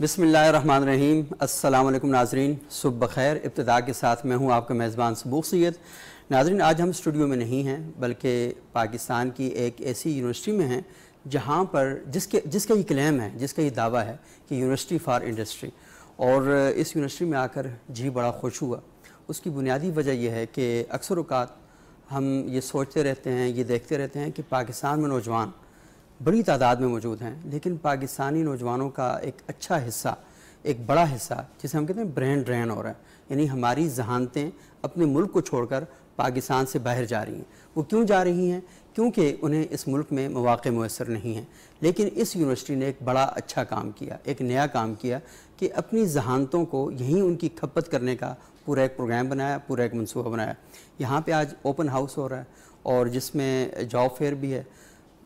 बिसमीम अस्सलाम नाजरीन। सुबह बखैर, इब्तदा के साथ मैं हूँ आपका मेज़बान सबूक सैद नाजरीन, आज हम स्टूडियो में नहीं हैं, बल्कि पाकिस्तान की एक ऐसी यूनिवर्सिटी में हैं, जहाँ पर जिसके, जिसका ये क्लेम है, जिसका ये दावा है कि यूनिवर्सिटी फॉर इंडस्ट्री। और इस यूनिवर्सिटी में आकर जी बड़ा खुश हुआ। उसकी बुनियादी वजह यह है कि अक्सर अवकात हम ये सोचते रहते हैं, ये देखते रहते हैं कि पाकिस्तान में नौजवान बड़ी तादाद में मौजूद हैं, लेकिन पाकिस्तानी नौजवानों का एक अच्छा हिस्सा, एक बड़ा हिस्सा, जिसे हम कहते हैं ब्रेन ड्रेन हो रहा है। यानी हमारी जहानतें अपने मुल्क को छोड़कर पाकिस्तान से बाहर जा रही हैं। वो क्यों जा रही हैं? क्योंकि उन्हें इस मुल्क में मौक़े मैसर नहीं हैं। लेकिन इस यूनिवर्सिटी ने एक बड़ा अच्छा काम किया, एक नया काम किया कि अपनी जहानतों को यहीं उनकी खपत करने का पूरा एक प्रोग्राम बनाया, पूरा एक मनसूबा बनाया। यहाँ पे आज ओपन हाउस हो रहा है और जिसमें जॉब फेयर भी है।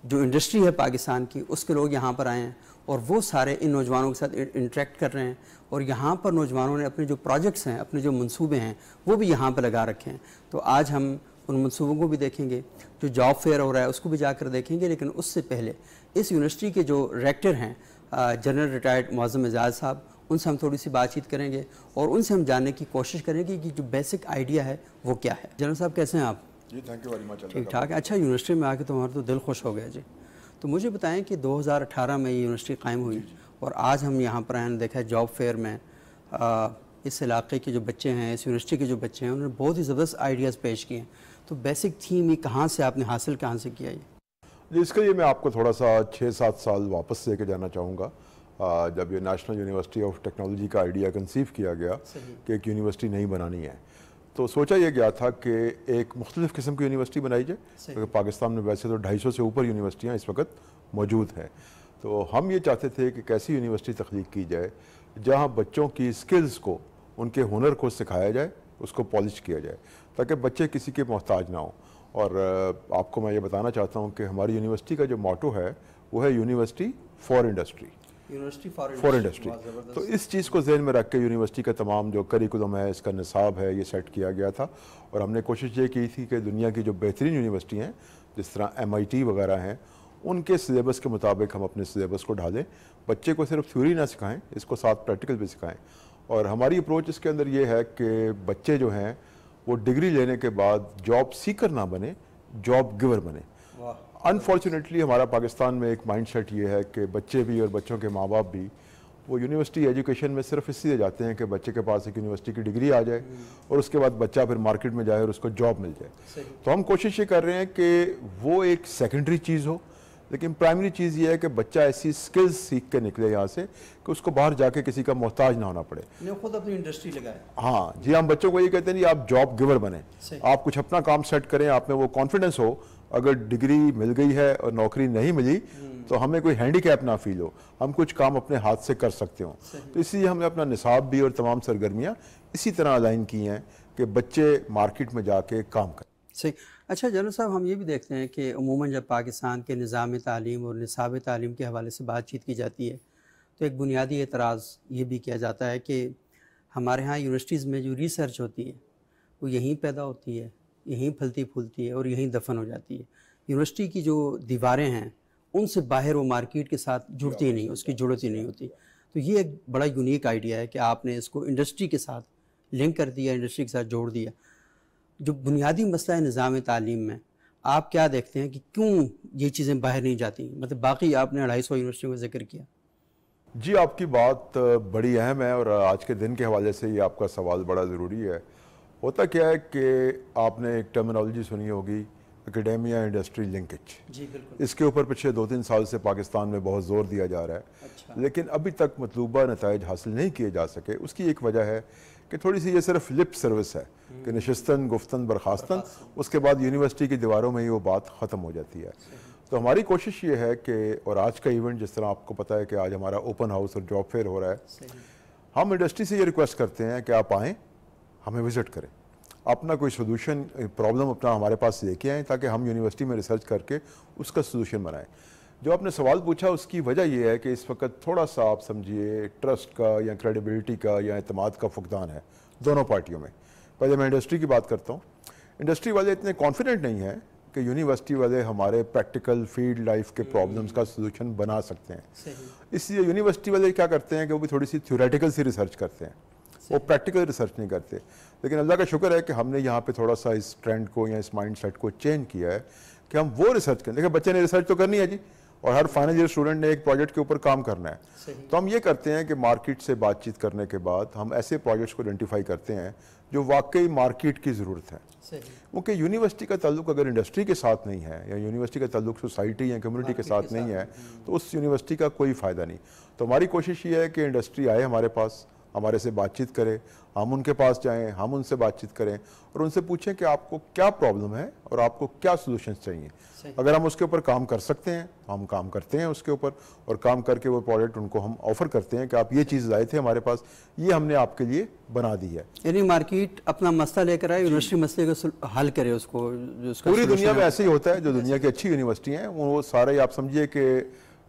जो इंडस्ट्री है पाकिस्तान की, उसके लोग यहाँ पर आए हैं और वो सारे इन नौजवानों के साथ इंटरेक्ट कर रहे हैं और यहाँ पर नौजवानों ने अपने जो प्रोजेक्ट्स हैं, अपने जो मंसूबे हैं, वो भी यहाँ पर लगा रखे हैं। तो आज हम उन मनसूबों को भी देखेंगे, जो जॉब फेयर हो रहा है, उसको भी जाकर देखेंगे, लेकिन उससे पहले इस यूनिवर्सिटी के जो रेक्टर हैं जनरल रिटायर्ड मौज़म एजाज साहब, उनसे हम थोड़ी सी बातचीत करेंगे और उनसे हम जानने की कोशिश करेंगे कि जो बेसिक आइडिया है, वो क्या है। जनरल साहब, कैसे हैं आप? जी थैंक यू वेरी मच ठीक ठाक है। अच्छा यूनिवर्सिटी में आके तो हमारा तो दिल खुश हो गया जी। तो मुझे बताएँ कि 2018 में ये यूनिवर्सिटी कायम हुई और आज हम यहाँ पर आए देखा जॉब फेयर में आ, इस इलाके के जो बच्चे हैं इस यूनिवर्सिटी के जो बच्चे हैं उन्होंने बहुत ही ज़बरदस्त आइडियाज़ पेश किए हैं। तो बेसिक थीम ये कहाँ से आपने हासिल कहाँ से किया ये? जी इसके लिए मैं आपको थोड़ा सा छः सात साल वापस लेके जाना चाहूँगा। जब ये नेशनल यूनिवर्सिटी ऑफ़ टेक्नोलॉजी का आइडिया कंसीव किया गया कि एक यूनिवर्सिटी नहीं बनानी है। तो सोचा यह गया था कि एक मुख्तलिफ़ किस्म की यूनिवर्सिटी बनाई जाए क्योंकि तो पाकिस्तान में वैसे तो ढाई सौ से ऊपर यूनिवर्सिटियाँ इस वक्त मौजूद हैं। तो हम ये चाहते थे कि कैसी यूनिवर्सिटी तख्लीक की जाए जहाँ बच्चों की स्किल्स को उनके हुनर को सिखाया जाए उसको पॉलिश किया जाए ताकि बच्चे किसी के मोहताज ना हों। और आपको मैं ये बताना चाहता हूँ कि हमारी यूनिवर्सिटी का जो मोटो है वो है university for industry university for industry तो इस चीज़ को जहन में रख के यूनिवर्सिटी का तमाम जो करिकुलम है इसका निसाब है ये सेट किया गया था। और हमने कोशिश ये की थी कि दुनिया की जो बेहतरीन यूनिवर्सिटी हैं जिस तरह एमआईटी वगैरह हैं उनके सिलेबस के मुताबिक हम अपने सिलेबस को ढालें। बच्चे को सिर्फ़ थ्योरी ना सिखाएँ इसको साथ प्रैक्टिकल भी सिखाएँ। और हमारी अप्रोच इसके अंदर ये है कि बच्चे जो हैं वो डिग्री लेने के बाद जॉब सीकर ना बने जॉब गिवर बने। अनफॉर्चुनेटली हमारा पाकिस्तान में एक माइंड सेट ये है कि बच्चे भी और बच्चों के माँ बाप भी वो यूनिवर्सिटी एजुकेशन में सिर्फ़ इसलिए जाते हैं कि बच्चे के पास एक यूनिवर्सिटी की डिग्री आ जाए और उसके बाद बच्चा फिर मार्केट में जाए और उसको जॉब मिल जाए। तो हम कोशिश ये कर रहे हैं कि वो एक सेकेंडरी चीज़ हो लेकिन प्राइमरी चीज़ ये है कि बच्चा ऐसी स्किल्स सीख के निकले यहाँ से कि उसको बाहर जाके किसी का मोहताज ना होना पड़े। खुद अपनी इंडस्ट्री लगाए हाँ जी हम बच्चों को ये कहते हैं कि आप जॉब गिवर बने। आप कुछ अपना काम सेट करें आप में वो कॉन्फिडेंस हो अगर डिग्री मिल गई है और नौकरी नहीं मिली तो हमें कोई हैंडीकैप ना फील हो। हम कुछ काम अपने हाथ से कर सकते हो। तो इसलिए हमने अपना निसाब भी और तमाम सरगर्मियाँ इसी तरह अलाइन की हैं कि बच्चे मार्केट में जाके काम करें। सही। अच्छा जनरल साहब हम ये भी देखते हैं कि अमूमन जब पाकिस्तान के निज़ाम तालीम और निसाब तालीम के हवाले से बातचीत की जाती है तो एक बुनियादी एतराज़ ये भी किया जाता है कि हमारे यहाँ यूनिवर्सिटीज़ में जो रिसर्च होती है वो यहीं पैदा होती है। यहीं फलती फूलती है और यहीं दफन हो जाती है। यूनिवर्सिटी की जो दीवारें हैं उनसे बाहर वो मार्केट के साथ जुड़ती ही नहीं उसकी ज़रूरत ही नहीं होती। तो ये एक बड़ा यूनिक आइडिया है कि आपने इसको इंडस्ट्री के साथ लिंक कर दिया इंडस्ट्री के साथ जोड़ दिया। जो बुनियादी मसला है निज़ाम तालीम में आप क्या देखते हैं कि क्यों ये चीज़ें बाहर नहीं जाती? मतलब बाकी आपने अढ़ाई सौ यूनिवर्सिटियों का ज़िक्र किया। जी आपकी बात बड़ी अहम है और आज के दिन के हवाले से ये आपका सवाल बड़ा ज़रूरी है। होता क्या है कि आपने एक टर्मिनोलॉजी सुनी होगी एकेडेमिया इंडस्ट्री लिंकेज जी बिल्कुल। इसके ऊपर पिछले दो तीन साल से पाकिस्तान में बहुत ज़ोर दिया जा रहा है। अच्छा। लेकिन अभी तक मतलूबा नतज हासिल नहीं किए जा सके। उसकी एक वजह है कि थोड़ी सी ये सिर्फ़ लिप सर्विस है हम्म। कि नशस्तन गुफ्तन बर्खास्तन उसके बाद यूनिवर्सिटी की दीवारों में ही वो बात ख़त्म हो जाती है। तो हमारी कोशिश ये है कि और आज का इवेंट जिस तरह आपको पता है कि आज हमारा ओपन हाउस और जॉब फेयर हो रहा है हम इंडस्ट्री से ये रिक्वेस्ट करते हैं कि आप आएँ हमें विज़िट करें। अपना कोई सोल्यूशन प्रॉब्लम अपना हमारे पास लेके आएँ ताकि हम यूनिवर्सिटी में रिसर्च करके उसका सोल्यूशन बनाएँ। जो आपने सवाल पूछा उसकी वजह यह है कि इस वक्त थोड़ा सा आप समझिए ट्रस्ट का या क्रेडिबिलिटी का या अतमाद का फुकदान है दोनों पार्टियों में। पहले मैं इंडस्ट्री की बात करता हूँ। इंडस्ट्री वाले इतने कॉन्फिडेंट नहीं हैं कि यूनिवर्सिटी वाले हमारे प्रैक्टिकल फ़ील्ड लाइफ के प्रॉब्लम्स का सोल्यूशन बना सकते हैं। इसलिए यूनिवर्सिटी वाले क्या करते हैं कि वो भी थोड़ी सी थ्योरेटिकल सी रिसर्च करते हैं। वो प्रैक्टिकल रिसर्च नहीं करते। लेकिन अल्लाह का शुक्र है कि हमने यहाँ पे थोड़ा सा इस ट्रेंड को या इस माइंड सेट को चेंज किया है कि हम वो रिसर्च करें। देखिए बच्चे ने रिसर्च तो करनी है जी और हर फाइनल ईयर स्टूडेंट ने एक प्रोजेक्ट के ऊपर काम करना है। तो हम ये करते हैं कि मार्केट से बातचीत करने के बाद हम ऐसे प्रोजेक्ट्स को आइडेंटिफाई करते हैं जो वाकई मार्केट की ज़रूरत है। क्योंकि यूनिवर्सिटी का ताल्लुक अगर इंडस्ट्री के साथ नहीं है या यूनिवर्सिटी का ताल्लुक सोसाइटी या कम्युनिटी के साथ नहीं है तो उस यूनिवर्सिटी का कोई फ़ायदा नहीं। तो हमारी कोशिश ये है कि इंडस्ट्री आए हमारे पास हमारे से बातचीत करें हम उनके पास जाएँ हम उनसे बातचीत करें और उनसे पूछें कि आपको क्या प्रॉब्लम है और आपको क्या सोल्यूशन चाहिए। अगर हम उसके ऊपर काम कर सकते हैं तो हम काम करते हैं उसके ऊपर और काम करके वो प्रोडक्ट उनको हम ऑफ़र करते हैं कि आप ये चीज़ लाए थे हमारे पास ये हमने आपके लिए बना दी है। यानी मार्केट अपना मसला लेकर आए यूनिवर्सिटी मसले को हल करे उसको पूरी दुनिया में ऐसे ही होता है जो दुनिया की अच्छी यूनिवर्सिटी हैं वो सारे आप समझिए कि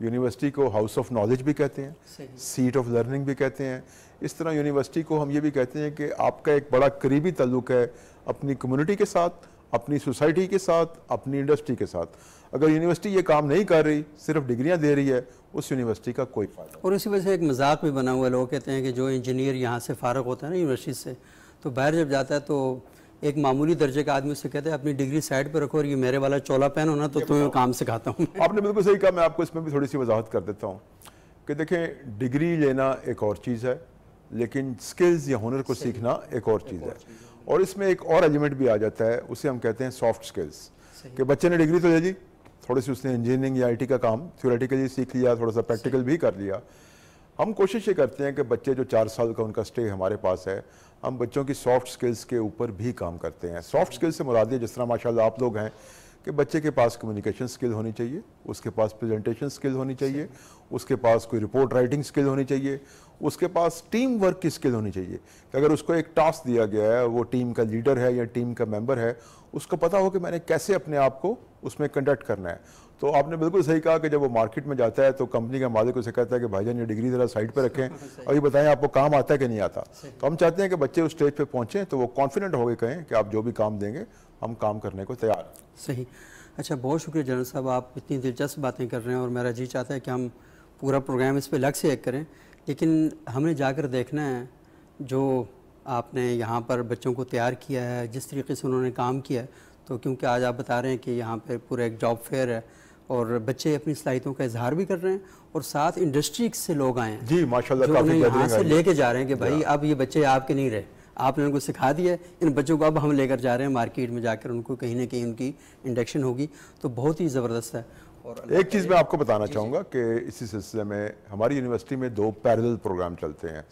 यूनिवर्सिटी को हाउस ऑफ़ नॉलेज भी कहते हैं सीट ऑफ़ लर्निंग भी कहते हैं इस तरह यूनिवर्सिटी को हम ये भी कहते हैं कि आपका एक बड़ा करीबी तल्लुक है अपनी कम्युनिटी के साथ अपनी सोसाइटी के साथ अपनी इंडस्ट्री के साथ। अगर यूनिवर्सिटी ये काम नहीं कर रही सिर्फ़ डिग्रियाँ दे रही है उस यूनिवर्सिटी का कोई फ़ायदा और इसी वजह से एक मज़ाक भी बना हुआ है लोग कहते हैं कि जो इंजीनियर यहाँ से फारग होता है ना यूनिवर्सिटी से तो बाहर जब जाता है तो एक मामूली दर्जे का आदमी उससे कहते हैं अपनी डिग्री साइड पर रखो और ये मेरे वाला चोला पहनो ना तो तुम्हें काम सिखाता हूँ आपने बिल्कुल सही कहा मैं आपको इसमें भी थोड़ी सी वजाहत कर देता हूँ कि देखें डिग्री लेना एक और चीज़ है। लेकिन स्किल्स या हुनर को सीखना एक और चीज़ है। और इसमें एक और एलिमेंट भी आ जाता है उसे हम कहते हैं सॉफ्ट स्किल्स कि बच्चे ने डिग्री तो ले ली थोड़ी सी उसने इंजीनियरिंग या आईटी का काम थ्योरेटिकली सीख लिया थोड़ा सा प्रैक्टिकल भी कर लिया। हम कोशिश ये करते हैं कि बच्चे जो चार साल का उनका स्टे हमारे पास है हम बच्चों की सॉफ्ट स्किल्स के ऊपर भी काम करते हैं। सॉफ्ट स्किल्स से मुराद जिस तरह माशाल्लाह आप लोग हैं कि बच्चे के पास कम्युनिकेशन स्किल होनी चाहिए उसके पास प्रेजेंटेशन स्किल होनी चाहिए उसके पास कोई रिपोर्ट राइटिंग स्किल होनी चाहिए उसके पास टीम वर्क की स्किल होनी चाहिए। कि अगर उसको एक टास्क दिया गया है वो टीम का लीडर है या टीम का मेंबर है उसको पता हो कि मैंने कैसे अपने आप को उसमें कंडक्ट करना है। तो आपने बिल्कुल सही कहा कि जब वो मार्केट में जाता है तो कंपनी का मालिक उसे कहता है कि भाईजान ये डिग्री ज़रा साइड पर रखें और ये बताएँ आपको काम आता है कि नहीं आता। तो हम चाहते हैं कि बच्चे उस स्टेज पर पहुँचें तो वो कॉन्फिडेंट हो गए कहें कि आप जो भी काम देंगे हम काम करने को तैयार सही। अच्छा बहुत शुक्रिया जनरल साहब आप इतनी दिलचस्प बातें कर रहे हैं और मेरा जी चाहता है कि हम पूरा प्रोग्राम इस पर लग से एक करें। लेकिन हमने जाकर देखना है जो आपने यहाँ पर बच्चों को तैयार किया है जिस तरीके से उन्होंने काम किया है तो क्योंकि आज आप बता रहे हैं कि यहाँ पर पूरा एक जॉब फेयर है और बच्चे अपनी सलाहितों का इजहार भी कर रहे हैं और साथ इंडस्ट्री से लोग आए हैं। जी माशाल्लाह जो यहाँ से लेके जा रहे हैं कि भाई अब ये बच्चे आपके नहीं रहे। आपने उनको सिखा दिया है। इन बच्चों को अब हम लेकर जा रहे हैं मार्केट में जाकर उनको कहीं ना कहीं उनकी इंडक्शन होगी। तो बहुत ही ज़बरदस्त है। और एक चीज़ मैं आपको बताना चाहूँगा कि इसी सिलसिले में हमारी यूनिवर्सिटी में दो पैरेलल प्रोग्राम चलते हैं।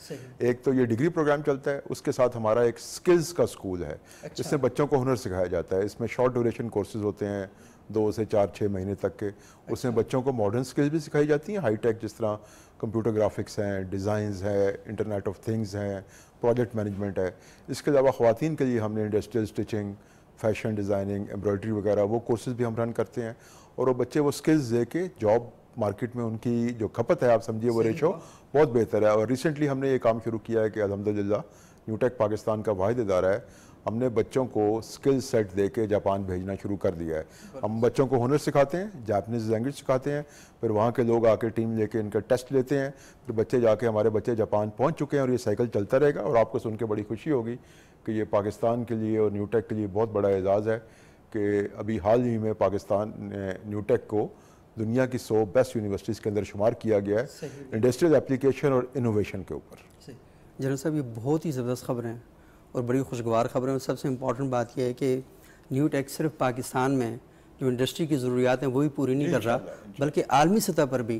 एक तो ये डिग्री प्रोग्राम चलता है उसके साथ हमारा एक स्किल्स का स्कूल है अच्छा। जिसमें बच्चों को हुनर सिखाया जाता है। इसमें शॉर्ट ड्यूरेशन कोर्सेज होते हैं दो से चार छः महीने तक के। अच्छा। उसमें बच्चों को मॉडर्न स्किल्स भी सिखाई जाती हैं। हाईटेक जिस तरह कंप्यूटर ग्राफिक्स हैं डिज़ाइंस हैं इंटरनेट ऑफ़ थिंग्स हैं प्रोजेक्ट मैनेजमेंट है। इसके अलावा ख़वान के लिए हमने industrial stitching fashion designing embroidery वगैरह वो कोर्सेज भी हम रन करते हैं। और वो बच्चे वो स्किल्स दे के जॉब मार्केट में उनकी जो खपत है आप समझिए वो रेशो बहुत बेहतर है। और रिसेंटली हमने ये काम शुरू किया है कि अलहमदिल्ला न्यूटेक पाकिस्तान का वाद इदारा है। हमने बच्चों को स्किल सेट दे के जापान भेजना शुरू कर दिया है। हम बच्चों को हुनर सिखाते हैं जापानीज़ लैंग्वेज सिखाते हैं फिर वहाँ के लोग आके टीम लेके इनका टेस्ट लेते हैं फिर बच्चे जाके हमारे बच्चे जापान पहुँच चुके हैं और ये साइकिल चलता रहेगा और आपको सुन के बड़ी खुशी होगी कि ये पाकिस्तान के लिए और न्यूटेक के लिए बहुत बड़ा एजाज़ है कि अभी हाल ही में पाकिस्तान ने न्यूटेक को दुनिया की सौ बेस्ट यूनिवर्सिटीज़ के अंदर शुमार किया गया है इंडस्ट्रियल एप्लीकेशन और इनोवेशन के ऊपर। जनरल साहब ये बहुत ही ज़बरदस्त खबरें हैं। और बड़ी खुशगवार खबरें। और सबसे इंपॉर्टेंट बात यह है कि न्यू टेक सिर्फ़ पाकिस्तान में जो इंडस्ट्री की ज़रूरियात हैं वही पूरी नहीं कर रहा बल्कि आलमी सतह पर भी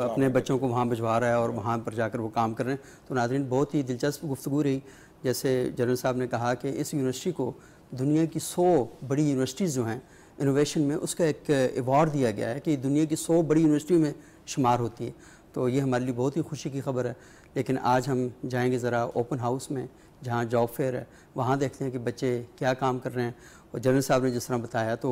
अपने बच्चों को वहाँ भिजवा रहा है और वहाँ पर जाकर वो काम कर रहे हैं। तो नाजरीन बहुत ही दिलचस्प गुफ्तु रही। जैसे जनरल साहब ने कहा कि इस यूनिवर्सिटी को दुनिया की सौ बड़ी यूनिवर्सिटीज़ जो हैं इनोवेशन में उसका एक अवार्ड दिया गया है कि दुनिया की सौ बड़ी यूनिवर्सिटी में शुमार होती है। तो ये हमारे लिए बहुत ही खुशी की खबर है। लेकिन आज हम जाएँगे ज़रा ओपन हाउस में जहाँ जॉब फेयर है वहाँ देखते हैं कि बच्चे क्या काम कर रहे हैं। और जनरल साहब ने जिस तरह बताया तो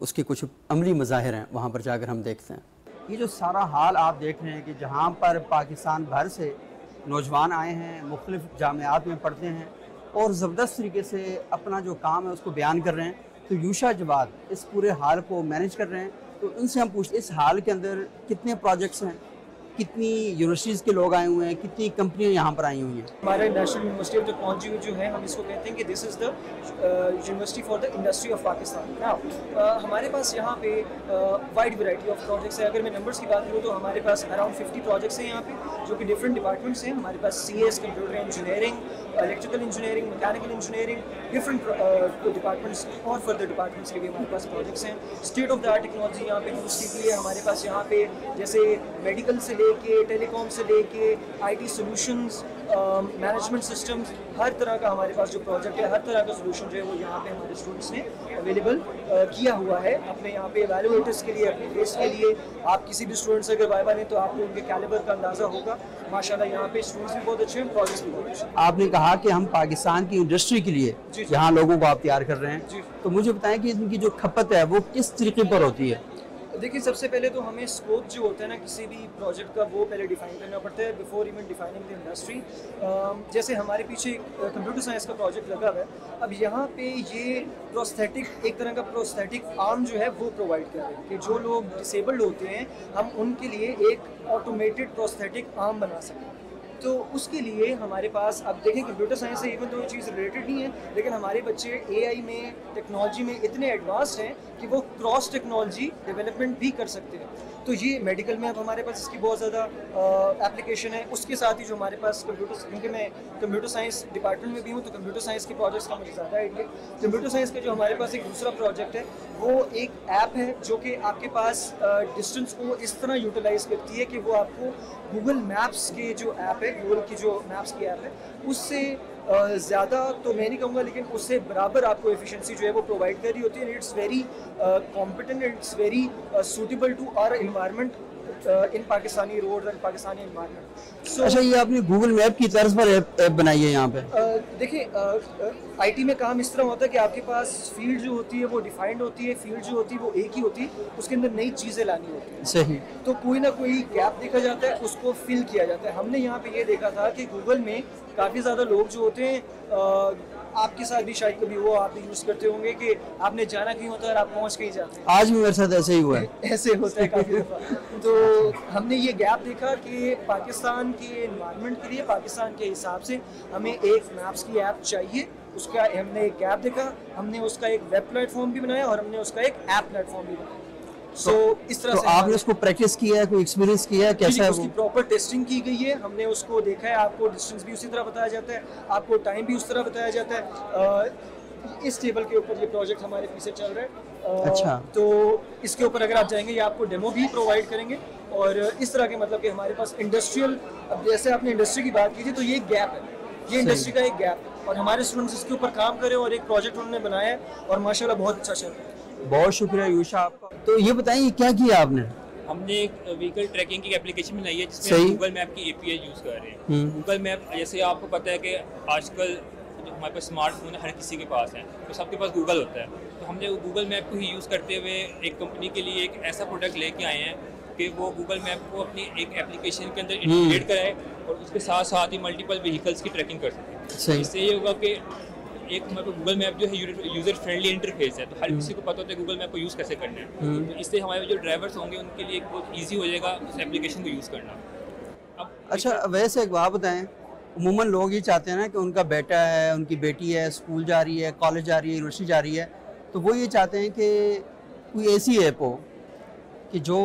उसके कुछ अमली मज़ाहिर हैं, वहाँ पर जाकर हम देखते हैं। ये जो सारा हाल आप देख रहे हैं कि जहाँ पर पाकिस्तान भर से नौजवान आए हैं, मुख्तलिफ़ जामियात में पढ़ते हैं और ज़बरदस्त तरीके से अपना जो काम है उसको बयान कर रहे हैं तो यूशा जवाद इस पूरे हाल को मैनेज कर रहे हैं। तो इनसे हम पूछते इस हाल के अंदर कितने प्रोजेक्ट्स हैं? कितनी यूनिवर्सिटीज़ के लोग आए हुए हैं, कितनी कंपनियाँ यहाँ पर आई हुई हैं? हमारे नेशनल यूनिवर्सिटी ऑफ़ टेक्नोलॉजी जो है, हम इसको कहते हैं कि this is the university for the industry of Pakistan ना हमारे पास यहाँ पे वाइड वैरायटी ऑफ़ प्रोजेक्ट्स है। अगर मैं नंबर्स की बात करूँ तो हमारे पास अराउंड 50 प्रोजेक्ट्स हैं यहाँ पे, जो कि डिफरेंट डिपार्टमेंट्स हैं। हमारे पास C S computer engineering electrical engineering mechanical engineering different departments और फर्दर डिपार्टमेंट्स के भी हमारे पास प्रोजेक्ट्स हैं। State of the art technology यहाँ पे यूज़ की गई है। हमारे पास यहाँ पे जैसे मेडिकल से लेके टेलीकॉम से लेके आईटी सॉल्यूशंस मैनेजमेंट सिस्टम हर तरह का हमारे पास जो प्रोजेक्ट है हर तरह का सोल्यूशन जो है वो यहाँ पे हमारे स्टूडेंट्स ने अवेलेबल किया हुआ है। अपने यहाँ पे एवेलुएटर्स के लिए अपने टेस्ट के लिए। आप किसी भी स्टूडेंट्स अगर वाइवा लें तो आपको उनके कैलिबर का अंदाज़ा होगा। माशाल्लाह यहाँ पे स्टूडेंट्स भी बहुत अच्छे हैं प्रोजेक्ट्स भी बहुत अच्छे आपने कहा कि हम पाकिस्तान की इंडस्ट्री के लिए। यहाँ लोगों को आप तैयार कर रहे हैं। तो मुझे बताएँ कि इनकी जो खपत है वो किस तरीके पर होती है? देखिए, सबसे पहले तो हमें स्कोप जो होता है ना किसी भी प्रोजेक्ट का, वो पहले डिफाइन करना पड़ता है before even defining the industry जैसे हमारे पीछे कंप्यूटर साइंस का प्रोजेक्ट लगा हुआ है। अब यहाँ पे ये प्रोस्थेटिक एक तरह का प्रोस्थेटिक आर्म जो है, वो प्रोवाइड कर रहे हैं कि जो लोग डिसेबल्ड होते हैं, हम उनके लिए एक ऑटोमेटेड प्रोस्थेटिक आर्म बना सकें तो उसके लिए हमारे पास अब देखें कंप्यूटर साइंस से इवन तो चीज़ रिलेटेड नहीं है, लेकिन हमारे बच्चे एआई में टेक्नोलॉजी में इतने एडवांस हैं कि वो क्रॉस टेक्नोलॉजी डेवलपमेंट भी कर सकते हैं। तो ये मेडिकल में अब हमारे पास इसकी बहुत ज़्यादा एप्लीकेशन है। उसके साथ ही जो हमारे पास कंप्यूटर क्योंकि मैं कंप्यूटर साइंस डिपार्टमेंट में भी हूँ तो कंप्यूटर साइंस के प्रोजेक्ट्स का मुझे ज़्यादा आइडिया कंप्यूटर साइंस का जो हमारे पास एक दूसरा प्रोजेक्ट है, वो एक ऐप है जो कि आपके पास डिस्टेंस को इस तरह यूटिलाइज करती है कि वो आपको गूगल मैप्स के जो ऐप है गूगल की जो मैप्स की ऐप है, उससे ज़्यादा तो मैं नहीं कहूँगा, लेकिन उससे बराबर आपको एफिशिएंसी जो है वो प्रोवाइड कर रही होती है it's very competent it's very suitable to our environment in Pakistani road and Pakistani environment so अच्छा ये आपने गूगल मैप की तर्ज पर ऐप बनाई है यहाँ पे। देखिए आईटी में काम इस तरह होता है कि आपके पास फ़ील्ड जो होती है वो डिफाइंड होती है फ़ील्ड जो होती है वो एक ही होती है उसके अंदर नई चीज़ें लानी होती है। सही। तो कोई ना कोई गैप देखा जाता है उसको फिल किया जाता है। हमने यहाँ पे ये देखा था कि गूगल में काफ़ी ज़्यादा लोग जो होते हैं आपके साथ भी शायद कभी वो आप भी यूज़ करते होंगे कि आपने जाना कहीं होता है और आप पहुँच कहीं जाते हैं? आज भी मेरे साथ ऐसे ही हुआ है। ऐसे होता है काफ़ी तो हमने ये गैप देखा कि पाकिस्तान के इन्वायरमेंट के लिए पाकिस्तान के हिसाब से हमें एक मैप्स की ऐप चाहिए। उसका हमने एक गैप देखा हमने उसका एक वेब प्लेटफॉर्म भी बनाया और हमने उसका एक ऐप प्लेटफॉर्म भी बनाया। सो इस तरह तो से आपने उसको प्रैक्टिस किया है कोई एक्सपीरियंस किया है? कैसा है उसकी प्रॉपर टेस्टिंग की गई है। हमने उसको देखा है आपको डिस्टेंस भी उसी तरह बताया जाता है आपको टाइम भी उस तरह बताया जाता है। इस टेबल के ऊपर ये प्रोजेक्ट हमारे पीछे चल रहा है। अच्छा। तो इसके ऊपर अगर आप जाएँगे ये आपको डेमो भी प्रोवाइड करेंगे। और इस तरह के मतलब कि हमारे पास इंडस्ट्रियल अब जैसे आपने इंडस्ट्री की बात की थी तो ये गैप है। ये इंडस्ट्री का एक गैप है। और हमारे स्टूडेंट्स इसके ऊपर काम करें और एक प्रोजेक्ट उन्होंने बनाया है। और माशाल्लाह बहुत अच्छा चल रहा है। बहुत शुक्रिया यूशा आपका। तो ये बताइए क्या किया आपने? हमने एक व्हीकल ट्रैकिंग की एप्लीकेशन बनाई है जिसमें हम गूगल मैप की एपीआई यूज़ कर रहे हैं। हम्म। गूगल मैप जैसे आपको पता है कि आजकल जो हमारे पास स्मार्टफ़ोन हर किसी के पास है तो सबके पास गूगल होता है। तो हमने गूगल मैप को ही यूज़ करते हुए एक कंपनी के लिए एक ऐसा प्रोडक्ट लेके आए हैं कि वो गूगल मैप को अपनी एक एप्लीकेशन के अंदर हम्म। इंटीग्रेट कराए और उसके साथ साथ ही मल्टीपल व्हीकल्स की ट्रैकिंग कर सके। इससे ये होगा कि एक हमारे गूगल मैप जो है यूज़र फ्रेंडली इंटरफेस है तो हर किसी को पता होता है गूगल मैप को यूज़ कैसे करना है। हम्म। तो इससे हमारे जो ड्राइवर्स होंगे उनके लिए बहुत ईजी हो जाएगा उस एप्लीकेशन को यूज़ करना। अब अच्छा वैसे एक बात बताएँ उमूमन लोग ये चाहते हैं ना कि उनका बेटा है उनकी बेटी है स्कूल जा रही है कॉलेज जा रही है यूनिवर्सिटी जा रही है तो वो ये चाहते हैं कि कोई ऐसी ऐप हो कि जो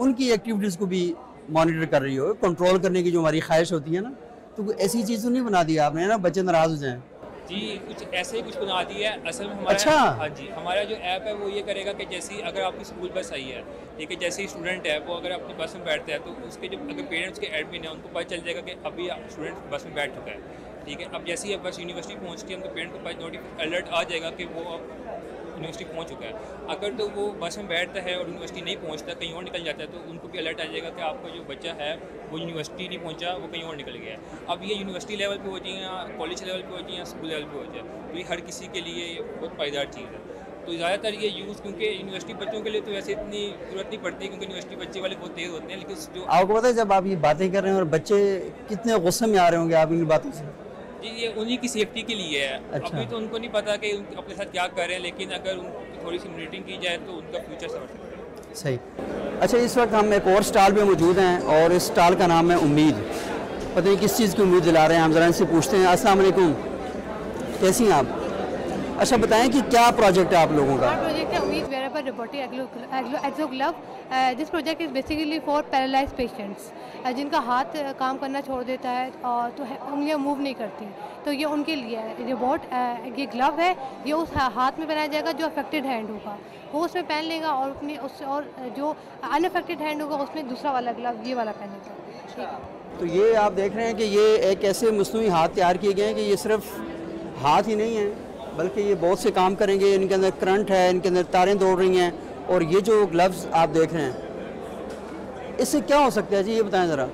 उनकी एक्टिविटीज़ को भी मॉनिटर कर रही हो कंट्रोल करने की जो हमारी ख्वाहिश होती है ना तो कोई ऐसी चीज़ तो नहीं बना दी आपने ना? बच्चे नाराज़ हो जाएँ। जी कुछ ऐसे ही कुछ बना दी है असल में हमारा अच्छा। हाँ जी हमारा जो ऐप है वो ये करेगा कि जैसे ही अगर आपकी स्कूल बस आई है ठीक है जैसे ही स्टूडेंट है वो अगर अपनी बस में बैठता है तो उसके जो अगर पेरेंट्स के एडमिन है उनको पता चल जाएगा कि अभी स्टूडेंट बस में बैठ चुका है ठीक है? अब जैसे ही अब बस यूनिवर्सिटी पहुँचती है उनके पेरेंट को पास अलर्ट आ जाएगा कि वो अब यूनिवर्सिटी पहुँच चुका है। अगर तो वो बस में बैठता है और यूनिवर्सिटी नहीं पहुँचता, कहीं और निकल जाता है तो उनको भी अलर्ट आ जाएगा कि आपका जो बच्चा है, वो यूनिवर्सिटी नहीं पहुँचा, वो कहीं और निकल गया अब ये यूनिवर्सिटी लेवल पर हो जाए कॉलेज लेवल पर हो जाए स्कूल लेवल पर हो जाए तो ये हर किसी के लिए बहुत पायदार चीज़ है। तो ज़्यादातर ये यूज़ क्योंकि यूनिवर्सिटी बच्चों के लिए तो वैसे इतनी ज़रूरत नहीं पड़ती क्योंकि यूनिवर्सिटी बच्चे वाले बहुत तेज़ होते हैं, लेकिन जो आपको पता है जब आप ये बातें कर रहे हैं और बच्चे कितने गुस्से में आ रहे होंगे आप इन बातों से? जी ये उन्हीं की सेफ्टी के लिए है। अच्छा। अभी तो उनको नहीं पता कि अपने साथ क्या कर रहे हैं लेकिन अगर उनकी थोड़ी सी मॉनिटरिंग की जाए तो उनका फ्यूचर समझ सकते हैं। सही। अच्छा इस वक्त हम एक और स्टॉल पे मौजूद हैं और इस स्टॉल का नाम है उम्मीद। पता नहीं किस चीज़ की उम्मीद दिला रहे हैं हम ज़रा इनसे पूछते हैं। अस्सलाम वालेकुम। कैसी हैं आप? अच्छा बताएँ कि क्या प्रोजेक्ट है आप लोगों का? Project है उम्मीद wearable robotic exoglove. Uh, this project project is basically for patients. Patients जिनका हाथ uh, काम करना छोड़ देता है और तो उंगलियाँ मूव नहीं करती। तो ये उनके लिए है रोबोट ये ग्लव है ये उस हाथ में बनाया जाएगा जो अफेक्टेड हैंड होगा। वो उसमें पहन लेगा और अपने उससे और जो अनअफेक्टेड हैंड होगा उसमें दूसरा वाला ग्लव ये वाला पहनेगा तो ये आप देख रहे हैं कि ये एक ऐसे मसनू हाथ तैयार किए गए हैं कि ये सिर्फ़ हाथ ही नहीं है बल्कि ये बहुत से काम करेंगे। इनके अंदर करंट है इनके अंदर तारें दौड़ रही हैं। और ये जो ग्लव्स आप देख रहे हैं, इससे क्या हो सकता है? जी, ये बताएँ ज़रा।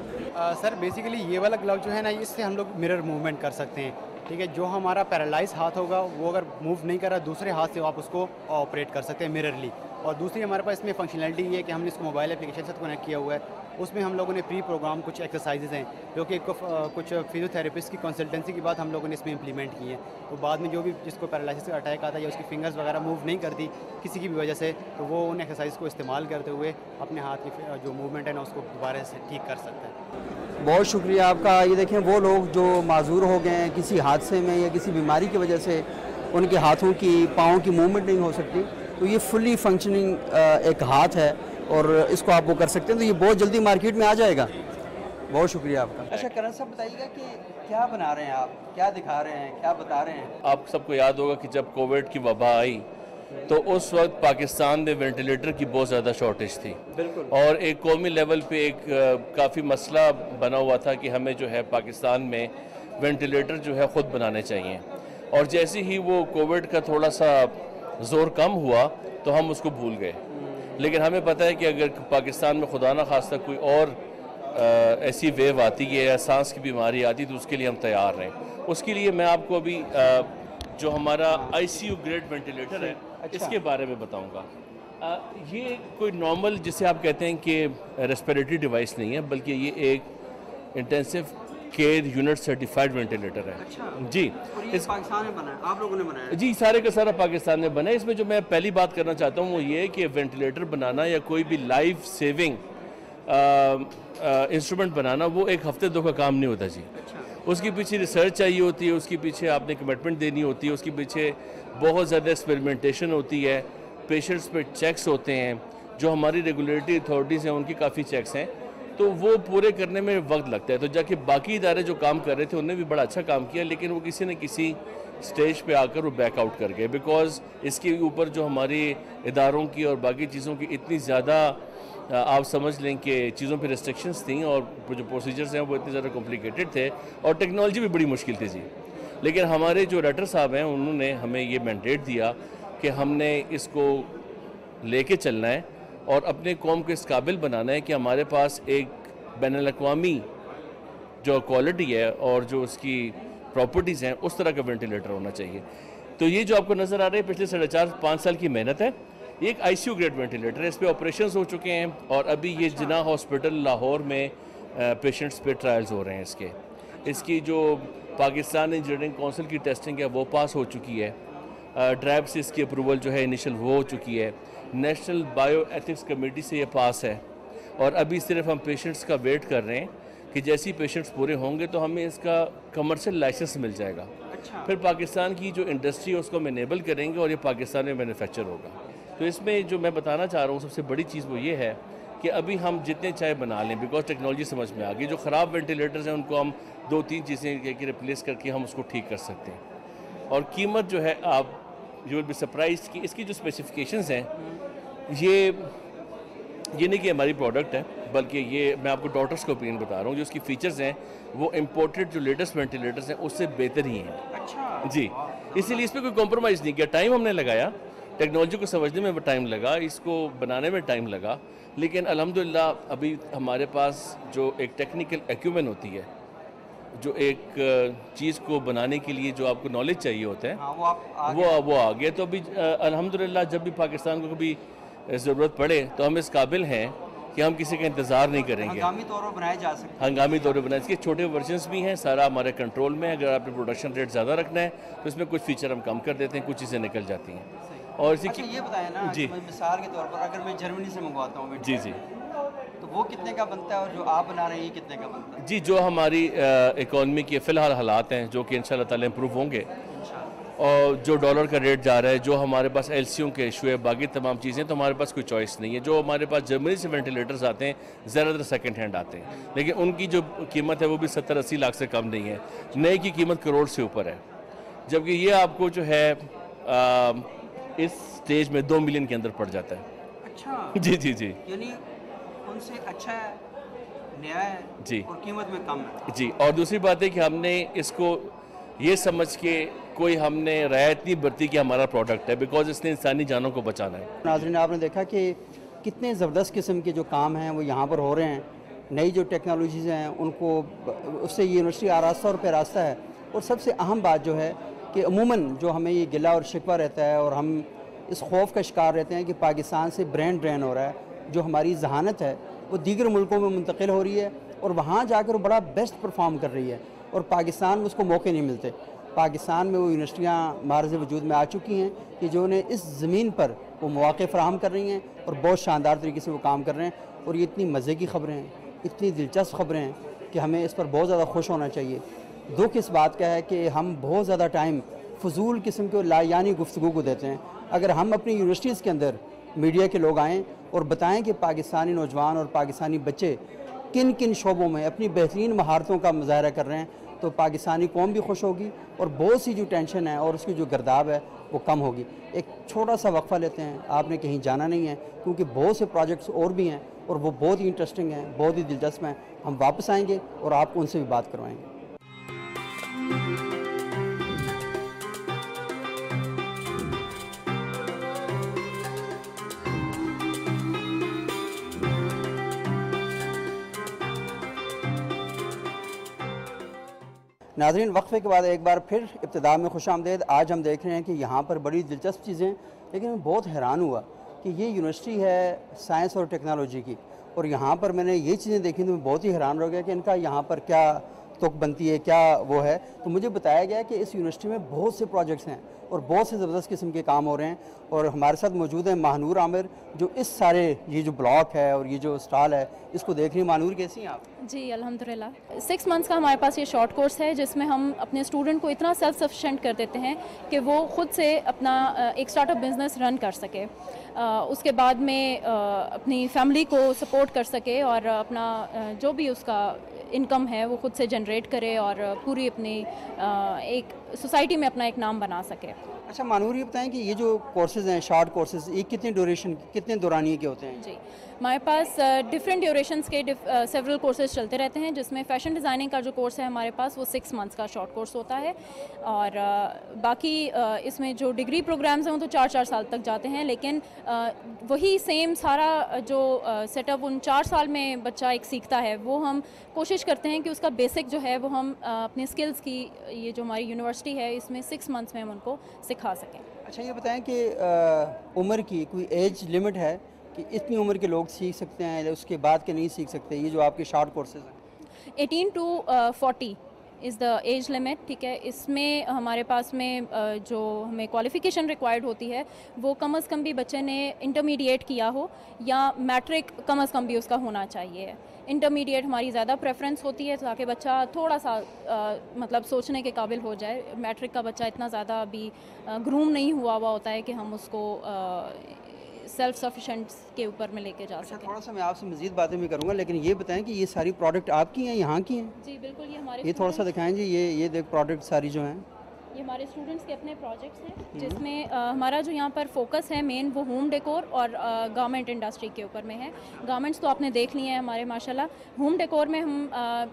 सर बेसिकली ये वाला ग्लव जो है ना, इससे हम लोग मिरर मूवमेंट कर सकते हैं, ठीक है? जो हमारा पैरालाइज हाथ होगा, वो अगर मूव नहीं कर रहा, दूसरे हाथ से आप उसको ऑपरेट कर सकते हैं मिररली और दूसरी हमारे पास इसमें फंक्शनलिटी ये है कि हमने इसको मोबाइल एप्लीकेशन से कनेक्ट किया हुआ है। उसमें हम लोगों ने प्री प्रोग्राम कुछ एक्सरसाइजेज हैं, जो कि कुछ फिजियोथेरेपिस्ट की कंसल्टेंसी के बाद हम लोगों ने इसमें इंप्लीमेंट की है। तो बाद में जो भी जिसको पैरालिसिस का अटैक आता है या उसकी फिंगर्स वगैरह मूव नहीं करती किसी की भी वजह से तो वो उन एक्सरसाइज को इस्तेमाल करते हुए अपने हाथ की जो मूवमेंट है ना, उसको दोबारा से ठीक कर सकते हैं। बहुत शुक्रिया आपका। ये देखें, वो लोग जो माजूर हो गए हैं किसी हादसे में या किसी बीमारी की वजह से, उनके हाथों की, पाँव की मूवमेंट नहीं हो सकती। तो ये फुली फंक्शनिंग एक हाथ है और इसको आप वो कर सकते हैं। तो ये बहुत जल्दी मार्केट में आ जाएगा। बहुत शुक्रिया आपका। अच्छा करण साहब बताइएगा कि क्या बना रहे हैं आप? क्या दिखा रहे हैं? क्या बता रहे हैं? आप सबको याद होगा कि जब कोविड की वबा आई तो उस वक्त पाकिस्तान में वेंटिलेटर की बहुत ज़्यादा शॉर्टेज थी। बिल्कुल। और एक कौमी लेवल पे एक काफ़ी मसला बना हुआ था कि हमें जो है पाकिस्तान में वेंटिलेटर जो है ख़ुद बनाने चाहिए। और जैसे ही वो कोविड का थोड़ा सा ज़ोर कम हुआ तो हम उसको भूल गए। लेकिन हमें पता है कि अगर पाकिस्तान में खुदा न खास्ता कोई और अ, ऐसी वेव आती है या सांस की बीमारी आती है तो उसके लिए हम तैयार रहें। उसके लिए मैं आपको अभी अ, जो हमारा आईसीयू ग्रेड वेंटिलेटर है अच्छा। इसके बारे में बताऊँगा। ये कोई नॉर्मल जिसे आप कहते हैं कि रेस्पिरेटरी डिवाइस नहीं है बल्कि ये एक intensive care unit certified ventilator है। अच्छा। जी। इस पाकिस्तान में बना है आप लोगों ने बनाया? जी सारे का सारा पाकिस्तान में बना है इसमें जो मैं पहली बात करना चाहता हूँ वो ये कि वेंटिलेटर बनाना या कोई भी लाइफ सेविंग इंस्ट्रूमेंट बनाना वो एक हफ़्ते दो का काम नहीं होता जी। उसके पीछे रिसर्च चाहिए होती है उसके पीछे आपने कमिटमेंट देनी होती है उसके पीछे बहुत ज़्यादा एक्सपेरिमेंटेशन होती है पेशेंट्स पे चेक्स होते हैं जो हमारी रेगुलेटरी अथॉरिटीज़ हैं उनकी काफ़ी चेक्स हैं। तो वो पूरे करने में वक्त लगता है। तो जाके बाकी इदारे जो काम कर रहे थे उन्होंने भी बड़ा अच्छा काम किया, लेकिन वो किसी न किसी स्टेज पे आकर वो बैकआउट कर गए। बिकॉज़ इसके ऊपर जो हमारी इदारों की और बाकी चीज़ों की इतनी ज़्यादा आप समझ लें कि चीज़ों पे रिस्ट्रिक्शंस थी और जो प्रोसीजर्स हैं, वो इतने ज़्यादा कॉम्प्लिकेटेड थे और टेक्नोलॉजी भी बड़ी मुश्किल थी जी। लेकिन हमारे जो राइटर साहब हैं, उन्होंने हमें ये मैंडेट दिया कि हमने इसको लेके चलना है। और अपने कौम को इस काबिल बनाना है कि हमारे पास एक बैन अवी जो क्वालिटी है और जो उसकी प्रॉपर्टीज़ हैं उस तरह का वेंटिलेटर होना चाहिए। तो ये जो आपको नज़र आ रहा है पिछले साढ़े चार पाँच साल की मेहनत है। ये एक आईसीयू ग्रेड वेंटिलेटर है। इस पर ऑपरेशन हो चुके हैं और अभी ये जिना हॉस्पिटल लाहौर में पेशेंट्स पे ट्रायल्स हो रहे हैं इसके। इसकी जो पाकिस्तान इंजीनियरिंग काउंसिल की टेस्टिंग है वो पास हो चुकी है। ड्राइव से इसकी अप्रूवल जो है इनिशियल वो हो चुकी है। नेशनल बायो एथिक्स कमेटी से ये पास है। और अभी सिर्फ़ हम पेशेंट्स का वेट कर रहे हैं कि जैसे ही पेशेंट्स पूरे होंगे तो हमें इसका कमर्शियल लाइसेंस मिल जाएगा। अच्छा। फिर पाकिस्तान की जो इंडस्ट्री है उसको हम इनेबल करेंगे और ये पाकिस्तान में मैन्युफैक्चर होगा। तो इसमें जो मैं बताना चाह रहा हूँ सबसे बड़ी चीज़ वो ये है कि अभी हम जितने चाहे बना लें बिकॉज़ टेक्नोलॉजी समझ में आ गई जो ख़राब वेंटिलेटर्स हैं उनको हम दो तीन चीज़ें रिप्लेस करके हम उसको ठीक कर सकते हैं। और कीमत जो है आप यू विल बी सरप्राइज़ कि इसकी जो स्पेसिफिकेशंस हैं ये ये नहीं कि हमारी प्रोडक्ट है बल्कि ये मैं आपको डॉक्टर्स का ओपिनियन बता रहा हूँ जो उसकी फीचर्स हैं वो इम्पोर्टेड जो लेटेस्ट वेंटिलेटर्स हैं उससे बेहतर ही हैं। अच्छा। जी। इसीलिए इस पर कोई कॉम्प्रोमाइज़ नहीं किया। टाइम हमने लगाया टेक्नोलॉजी को समझने में टाइम लगा इसको बनाने में टाइम लगा लेकिन अलहमदिल्ला अभी हमारे पास जो एक टेक्निकल एक्यूमेंट होती है जो एक चीज़ को बनाने के लिए जो आपको नॉलेज चाहिए होता है हाँ वो आप आ वो वो आ गया। तो अभी अल्हम्दुलिल्लाह जब भी पाकिस्तान को कभी ज़रूरत पड़े तो हम इस काबिल हैं कि हम किसी का इंतज़ार नहीं करेंगे। हंगामी तौर पर बनाए जा सकते हंगामी तौर पर बनाए इसके छोटे वर्जन्स भी हैं सारा हमारे कंट्रोल में है। अगर आपने प्रोडक्शन रेट ज़्यादा रखना है तो इसमें कुछ फीचर हम कम कर देते हैं कुछ चीज़ें निकल जाती हैं। और इसी अच्छा ये बताएँ ना जी। मिसाल के तौर पर अगर मैं जर्मनी से मंगवाता हूँ जी जी। वो कितने का बनता है और जो आप बना रहे हैं कितने का बनता है? जी जो हमारी इकॉनमी के फ़िलहाल हालात हैं जो कि इन ताला इम्प्रूव होंगे। और जो डॉलर का रेट जा रहा है जो हमारे पास एल के इशू है बाकी तमाम चीज़ें तो हमारे पास कोई चॉइस नहीं है। जो हमारे पास जर्मनी से वेंटिलेटर्स आते हैं ज़्यादातर सेकेंड हैंड आते हैं। लेकिन उनकी जो कीमत है वो भी सत्तर अस्सी लाख से कम नहीं है। नए की कीमत करोड़ से ऊपर है। जबकि ये आपको जो है आ, इस स्टेज में दो मिलियन के अंदर पड़ जाता है। अच्छा। जी जी जी। यानी उनसे अच्छा है नया है जी। और कीमत में कम है। जी और दूसरी बात है कि हमने इसको ये समझ के कोई हमने रायत नहीं बरती कि हमारा प्रोडक्ट है बिकॉज़ इसने इंसानी जानों को बचाना है। नाजरीन आपने देखा कि कितने ज़बरदस्त किस्म के जो काम हैं वो यहाँ पर हो रहे हैं। नई जो टेक्नोलॉजीज़ हैं उनको उससे ये यूनिवर्सिटी आरास्ता और पैरास्ता है। और सबसे अहम बात जो है कि अमूमन जो हमें ये गिला और शिकवा रहता है और हम इस खौफ का शिकार रहते हैं कि पाकिस्तान से ब्रांड ड्रेन हो रहा है। जो हमारी जहानत है, वो दीगर मुल्कों में मुंतकिल हो रही है और वहाँ जाकर वो बड़ा बेस्ट परफॉर्म कर रही है। और पाकिस्तान में उसको मौके नहीं मिलते। पाकिस्तान में वो यूनिवर्सिटियाँ मार्ज वजूद में आ चुकी हैं कि जो उन्हें इस ज़मीन पर वो मौक़े फ्राहम कर रही हैं और बहुत शानदार तरीके से वो काम कर रहे हैं। और ये इतनी मज़े की ख़बरें हैं, इतनी दिलचस्प ख़बरें हैं कि हमें इस पर बहुत ज़्यादा खुश होना चाहिए। दुख इस बात का है कि हम बहुत ज़्यादा टाइम फजूल किस्म के लायानी गुफ्तु को देते हैं। अगर हम अपनी यूनिवर्सिटीज़ के अंदर मीडिया के लोग आएँ और बताएँ कि पाकिस्तानी नौजवान और पाकिस्तानी बच्चे किन किन शोबों में अपनी बेहतरीन महारतों का मुजाहरा कर रहे हैं तो पाकिस्तानी कौम भी खुश होगी और बहुत सी जो टेंशन है और उसकी जो गर्दाब है वो कम होगी। एक छोटा सा वक्फा लेते हैं, आपने कहीं जाना नहीं है, क्योंकि बहुत से प्रोजेक्ट्स और भी हैं और वो बहुत ही इंटरेस्टिंग हैं, बहुत ही दिलचस्प हैं। हम वापस आएँगे और आपको उनसे भी बात करवाएँगे। नाजरीन, वक्फे के बाद एक बार फिर इब्तदा में खुश आमदेद। आज हम देख रहे हैं कि यहाँ पर बड़ी दिलचस्प चीज़ें, लेकिन मैं बहुत हैरान हुआ कि ये यूनिवर्सिटी है साइंस और टेक्नोलॉजी की, और यहाँ पर मैंने ये चीज़ें देखी तो मैं बहुत ही हैरान हो गया कि इनका यहाँ पर क्या तुक बनती है, क्या वो है। तो मुझे बताया गया कि इस यूनिवर्सिटी में बहुत से प्रोजेक्ट्स हैं और बहुत से ज़बरदस्त किस्म के काम हो रहे हैं और हमारे साथ मौजूद है महानूर आमिर, जो इस सारे, ये जो ब्लॉक है और ये जो स्टॉल है, इसको देख रही महानूर, कैसी हैं आप? जी, अल्हम्दुलिल्लाह। सिक्स मंथ्स का हमारे पास ये शॉर्ट कोर्स है, जिसमें हम अपने स्टूडेंट को इतना सेल्फ सफिशेंट कर देते हैं कि वो खुद से अपना एक स्टार्टअप बिज़नेस रन कर सके। उसके बाद में अपनी फैमिली को सपोर्ट कर सके और अपना जो भी उसका इनकम है, वो खुद से जनरेट करे और पूरी अपनी एक सोसाइटी में अपना एक नाम बना सके। अच्छा मानूर ये बताएँ कि ये जो कोर्सेज हैं शॉर्ट कोर्सेज ये कितने ड्यूरेशन कितने दौरानिए के होते हैं? जी। हमारे पास डिफरेंट ड्यूरेशंस के सेवरल कोर्सेज चलते रहते हैं, जिसमें फ़ैशन डिज़ाइनिंग का जो कोर्स है हमारे पास, वो सिक्स मंथ्स का शॉर्ट कोर्स होता है। और बाकी इसमें जो डिग्री प्रोग्राम्स हैं, वो तो चार चार साल तक जाते हैं, लेकिन वही सेम सारा जो सेटअप उन चार साल में बच्चा एक सीखता है, वो हम कोशिश करते हैं कि उसका बेसिक जो है, वो हम अपने स्किल्स की, ये जो हमारी यूनिवर्सिटी है, इसमें सिक्स मंथ्स में हम उनको सिखा सकें। अच्छा ये बताएँ कि उम्र की कोई एज लिमिट है? कि इतनी उम्र के लोग सीख सकते हैं या उसके बाद के नहीं सीख सकते ये जो आपके शॉर्ट कोर्सेज हैं। 18 to forty is the age limit ठीक है? इसमें हमारे पास में जो हमें क्वालिफ़िकेशन रिक्वायर्ड होती है वो कम अज़ कम भी बच्चे ने इंटरमीडिएट किया हो या मैट्रिक कम अज़ कम भी उसका होना चाहिए। इंटरमीडिएट हमारी ज़्यादा प्रेफरेंस होती है ताकि बच्चा थोड़ा सा uh, मतलब सोचने के काबिल हो जाए। मैट्रिक का बच्चा इतना ज़्यादा अभी ग्रूम नहीं हुआ हुआ होता है कि हम उसको सेल्फ सफिशेंट के ऊपर में लेके जा अच्छा सकें। थोड़ा सा मैं आपसे मजीद बातें भी करूँगा लेकिन ये बताएँ कि ये सारी प्रोडक्ट आपकी हैं यहाँ की हैं? जी बिल्कुल ये हमारे ये थोड़ा सा दिखाएँ जी ये ये देख प्रोडक्ट सारी जो हैं। ये हमारे स्टूडेंट्स के अपने प्रोजेक्ट्स हैं जिसमें अ, हमारा जो यहाँ पर फोकस है मेन वो होम डेकोर और गारमेंट इंडस्ट्री के ऊपर में है। गारमेंट्स तो आपने देख लिए हैं हमारे माशाल्लाह। होम डेकोर में हम अ,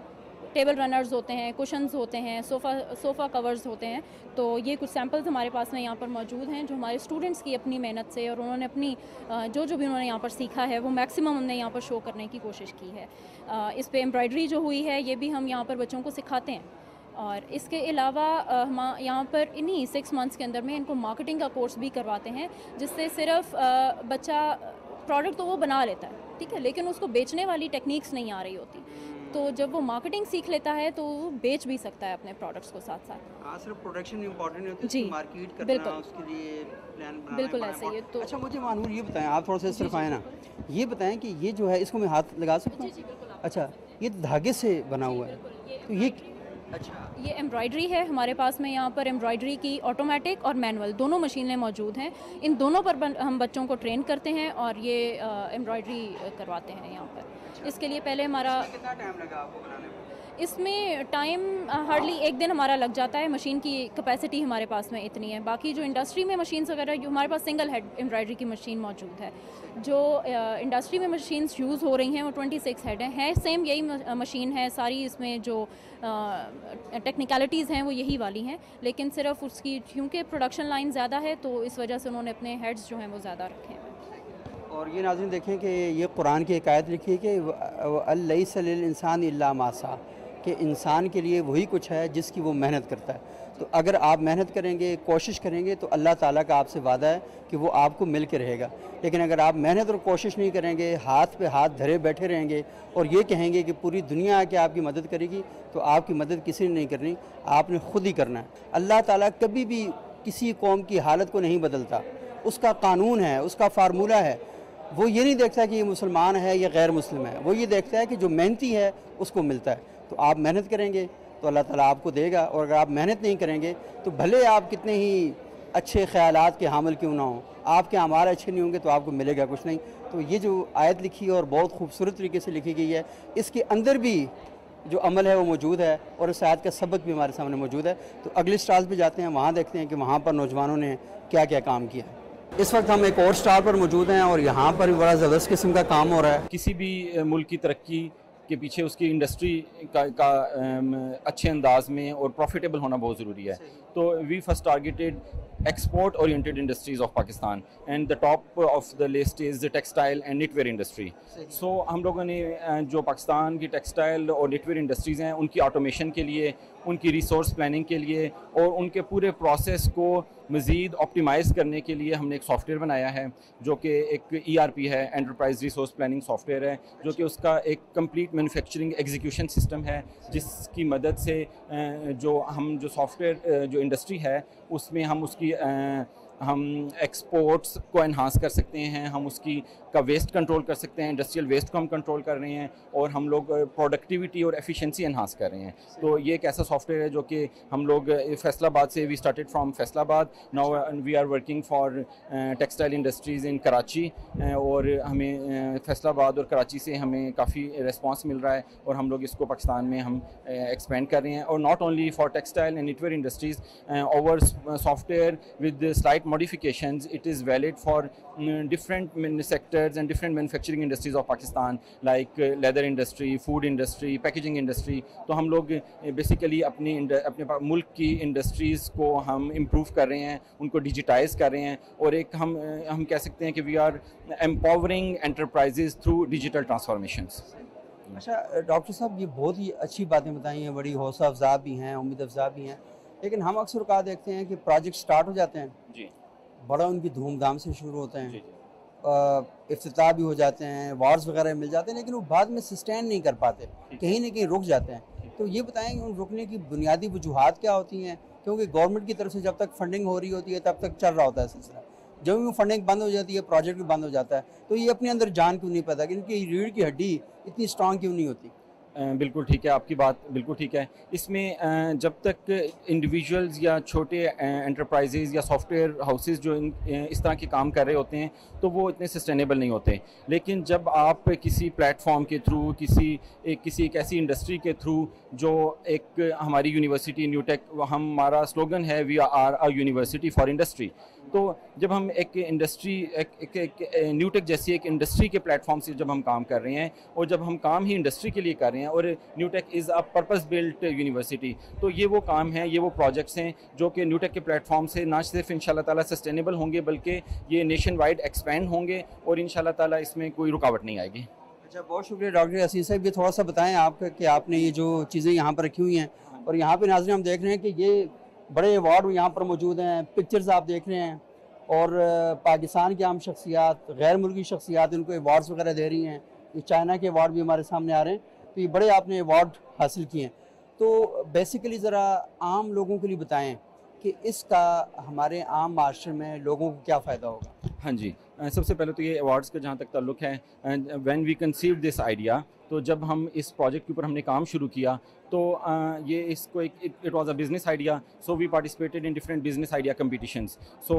टेबल रनर्स होते हैं, कुशन्स होते हैं, सोफ़ा सोफ़ा कवर्स होते हैं तो ये कुछ सैम्पल्स हमारे पास में यहाँ पर मौजूद हैं जो हमारे स्टूडेंट्स की अपनी मेहनत से और उन्होंने अपनी जो जो भी उन्होंने यहाँ पर सीखा है, वो मैक्सिमम हमने यहाँ पर शो करने की कोशिश की है। इस पर एम्ब्रॉयडरी जो हुई है, ये भी हम यहाँ पर बच्चों को सिखाते हैं। और इसके अलावा हम यहाँ पर इन्हीं सिक्स मंथ्स के अंदर में इनको मार्केटिंग का कोर्स भी करवाते हैं, जिससे सिर्फ़ बच्चा प्रोडक्ट तो वो बना लेता है ठीक है? लेकिन उसको बेचने वाली टेक्निक्स नहीं आ रही होती। तो जब वो मार्केटिंग सीख लेता है तो वो बेच भी सकता है अपने प्रोडक्ट्स को साथ साथ हाँ सिर्फ़ प्रोडक्शन इम्पोर्टेंट नहीं होती जी, मार्केट करना बिल्कुल। उसके लिए प्लान बनाना बिल्कुल ऐसे ही तो- अच्छा मुझे मानूर ये बताएँ आप थोड़ा सा सिर्फ़ आए ना। ये बताएँ कि ये जो है इसको मैं हाथ लगा सकता हूँ? अच्छा ये धागे से बना हुआ है। तो ये अच्छा। ये एम्ब्रॉयडरी है हमारे पास में यहाँ पर एम्ब्रॉयडरी की ऑटोमेटिक और मैनुअल दोनों मशीनें मौजूद हैं। इन दोनों पर हम बच्चों को ट्रेन करते हैं और ये एम्ब्रॉयडरी करवाते हैं यहाँ पर। इसके लिए पहले हमारा कितना टाइम लगा आपको बनाने में? इसमें टाइम हार्डली एक दिन हमारा लग जाता है। मशीन की कैपेसिटी हमारे पास में इतनी है। बाकी जो इंडस्ट्री में मशीन्स वगैरह हमारे पास सिंगल हेड एम्ब्रॉयडरी की मशीन मौजूद है, जो इंडस्ट्री में मशीन्स यूज़ हो रही हैं, वो 26 हेड हैं। है सेम यही मशीन है। सारी इसमें जो टेक्निकलिटीज़ हैं, वो यही वाली हैं। लेकिन सिर्फ़ उसकी, क्योंकि प्रोडक्शन लाइन ज़्यादा है तो इस वजह से उन्होंने अपने हेड्स जो हैं, वो ज़्यादा रखे हैं। और ये नाज़रीन, देखें कि ये कुरान की एक आयत लिखी है कि अल्लाह इंसान इल्ला मासा। कि इंसान के लिए वही कुछ है जिसकी वो मेहनत करता है। तो अगर आप मेहनत करेंगे, कोशिश करेंगे तो अल्लाह ताला का आपसे वादा है कि वो आपको मिल के रहेगा। लेकिन अगर आप मेहनत और कोशिश नहीं करेंगे, हाथ पे हाथ धरे बैठे रहेंगे और ये कहेंगे कि पूरी दुनिया आके आपकी मदद करेगी तो आपकी मदद किसी ने नहीं करनी, आपने खुद ही करना है। अल्लाह ताला कभी भी किसी कौम की हालत को नहीं बदलता। उसका कानून है, उसका फार्मूला है। वो ये नहीं देखता कि ये मुसलमान है या गैर मुस्लिम है। वो ये देखता है कि जो मेहनती है, उसको मिलता है। तो आप मेहनत करेंगे तो अल्लाह ताला आपको देगा, और अगर आप मेहनत नहीं करेंगे तो भले आप कितने ही अच्छे ख्यालात के हामिल क्यों ना हों। आपके हमारे अच्छे नहीं होंगे तो आपको मिलेगा कुछ नहीं। तो ये जो आयत लिखी है और बहुत खूबसूरत तरीके से लिखी गई है, इसके अंदर भी जो अमल है वो मौजूद है, और इस आयत का सबक भी हमारे सामने मौजूद है। तो अगले स्टाल पे जाते हैं, वहाँ देखते हैं कि वहाँ पर नौजवानों ने क्या क्या काम किया इस वक्त हम एक और स्टार पर मौजूद हैं, और यहाँ पर भी बड़ा ज़बरदस्त किस्म का काम हो रहा है। किसी भी मुल्क की तरक्की के पीछे उसकी इंडस्ट्री का, का अच्छे अंदाज में और प्रॉफिटेबल होना बहुत ज़रूरी है। तो we first targeted export oriented industries of Pakistan and the top of the list is the textile and knitwear industry so हम लोगों ने जो पाकिस्तान की टेक्सटाइल और निटवेयर इंडस्ट्रीज़ हैं उनकी ऑटोमेशन के लिए उनकी रिसोर्स प्लानिंग के लिए और उनके पूरे प्रोसेस को मज़ीद ऑप्टिमाइज़ करने के लिए हमने एक सॉफ्टवेयर बनाया है जो कि एक ईआरपी है एंटरप्राइज रिसोर्स प्लानिंग सॉफ्टवेयर है जो कि उसका एक कंप्लीट मैन्युफैक्चरिंग एग्जीक्यूशन सिस्टम है जिसकी मदद से जो हम जो सॉफ्टवेयर जो इंडस्ट्री है उसमें हम उसकी अ, हम एक्सपोर्ट्स को इन्हांस कर सकते हैं, हम उसकी का वेस्ट कंट्रोल कर सकते हैं इंडस्ट्रियल वेस्ट को हम कंट्रोल कर रहे हैं और हम लोग प्रोडक्टिविटी और एफिशिएंसी इन्हांस कर रहे हैं। तो ये एक ऐसा सॉफ्टवेयर है जो कि हम लोग फैसलाबाद से we started from Faisalabad now we are working for textile industries in Karachi और हमें फैसलाबाद और कराची से हमें काफ़ी रिस्पांस मिल रहा है और हम लोग इसको पाकिस्तान में हम एक्सपेंड कर रहे हैं। और not only for textile and knitwear industries our software with slight modifications. It is valid for mm, different sectors and different manufacturing industries of Pakistan like uh, leather industry food industry packaging industry. तो हम लोग basically अपनी अपने मुल्क की industries को हम improve कर रहे हैं उनको डिजिटाइज कर रहे हैं और एक हम हम कह सकते हैं कि we are empowering enterprises through digital transformations अच्छा डॉक्टर साहब ये बहुत ही अच्छी बातें बताई हैं बड़ी हौसला अफजा भी हैं उम्मीद अफजा भी हैं। लेकिन हम अक्सर कहा देखते हैं कि प्रोजेक्ट स्टार्ट हो जाते हैं। जी। बड़ा उनकी धूमधाम से शुरू होते हैं। अफ्ताह भी हो जाते हैं वार्स वगैरह मिल जाते हैं लेकिन वो बाद में सस्टेन नहीं कर पाते कहीं ना कहीं रुक जाते हैं। तो ये बताएँ कि उन रुकने की बुनियादी वजूहत क्या होती हैं? क्योंकि गवर्नमेंट की तरफ़ से जब तक फंडिंग हो रही होती है तब तक चल रहा होता है सिलसिला। जब भी फंडिंग बंद हो जाती है प्रोजेक्ट भी बंद हो जाता है तो ये अपने अंदर जान क्यों नहीं पैदा? कि इनकी रीढ़ की हड्डी इतनी स्ट्रांग क्यों नहीं होती? बिल्कुल ठीक है आपकी बात बिल्कुल ठीक है। इसमें जब तक इंडिविजुअल्स या छोटे एंटरप्राइजेज या सॉफ्टवेयर हाउसेज जो इस तरह के काम कर रहे होते हैं तो वो इतने सस्टेनेबल नहीं होते। लेकिन जब आप किसी प्लेटफॉर्म के थ्रू किसी एक किसी एक ऐसी इंडस्ट्री के थ्रू जो एक हमारी यूनिवर्सिटी न्यूटेक हमारा स्लोगन है we are a university for industry तो जब हम एक इंडस्ट्री एक, एक, एक न्यूटेक जैसी एक इंडस्ट्री के प्लेटफॉर्म से जब हम काम कर रहे हैं और जब हम काम ही इंडस्ट्री के लिए कर रहे हैं और NUTECH is a purpose built university तो ये वो काम है, ये वो प्रोजेक्ट्स हैं जो कि न्यूटेक के प्लेटफॉर्म से ना सिर्फ़ इन ताला सस्टेनेबल होंगे, बल्कि ये नेशन वाइड एक्सपेंड होंगे और इन ताला इसमें कोई रुकावट नहीं आएगी। अच्छा बहुत शुक्रिया डॉक्टर असीस साहब। ये थोड़ा सा बताएँ आप कि आपने ये जो चीज़ें यहाँ पर रखी हुई हैं और यहाँ पे नाजरीन हम देख रहे हैं कि ये बड़े अवार्ड यहाँ पर मौजूद हैं पिक्चर्स आप देख रहे हैं और पाकिस्तान की आम शख्सियात, गैर मुल्की शख्सियात इनको अवार्ड्स वगैरह दे रही हैं। ये चाइना के अवार्ड भी हमारे सामने आ रहे हैं। तो ये बड़े आपने अवार्ड हासिल किए हैं। तो बेसिकली ज़रा आम लोगों के लिए बताएँ कि इसका हमारे आम माशरे में लोगों को क्या फ़ायदा होगा? हाँ जी सबसे पहले तो ये अवार्ड्स का जहाँ तक ताल्लुक है when we conceive this idea तो जब हम इस प्रोजेक्ट के ऊपर हमने काम शुरू किया तो ये इसको एक it was a business idea so we participated in different business idea competitions so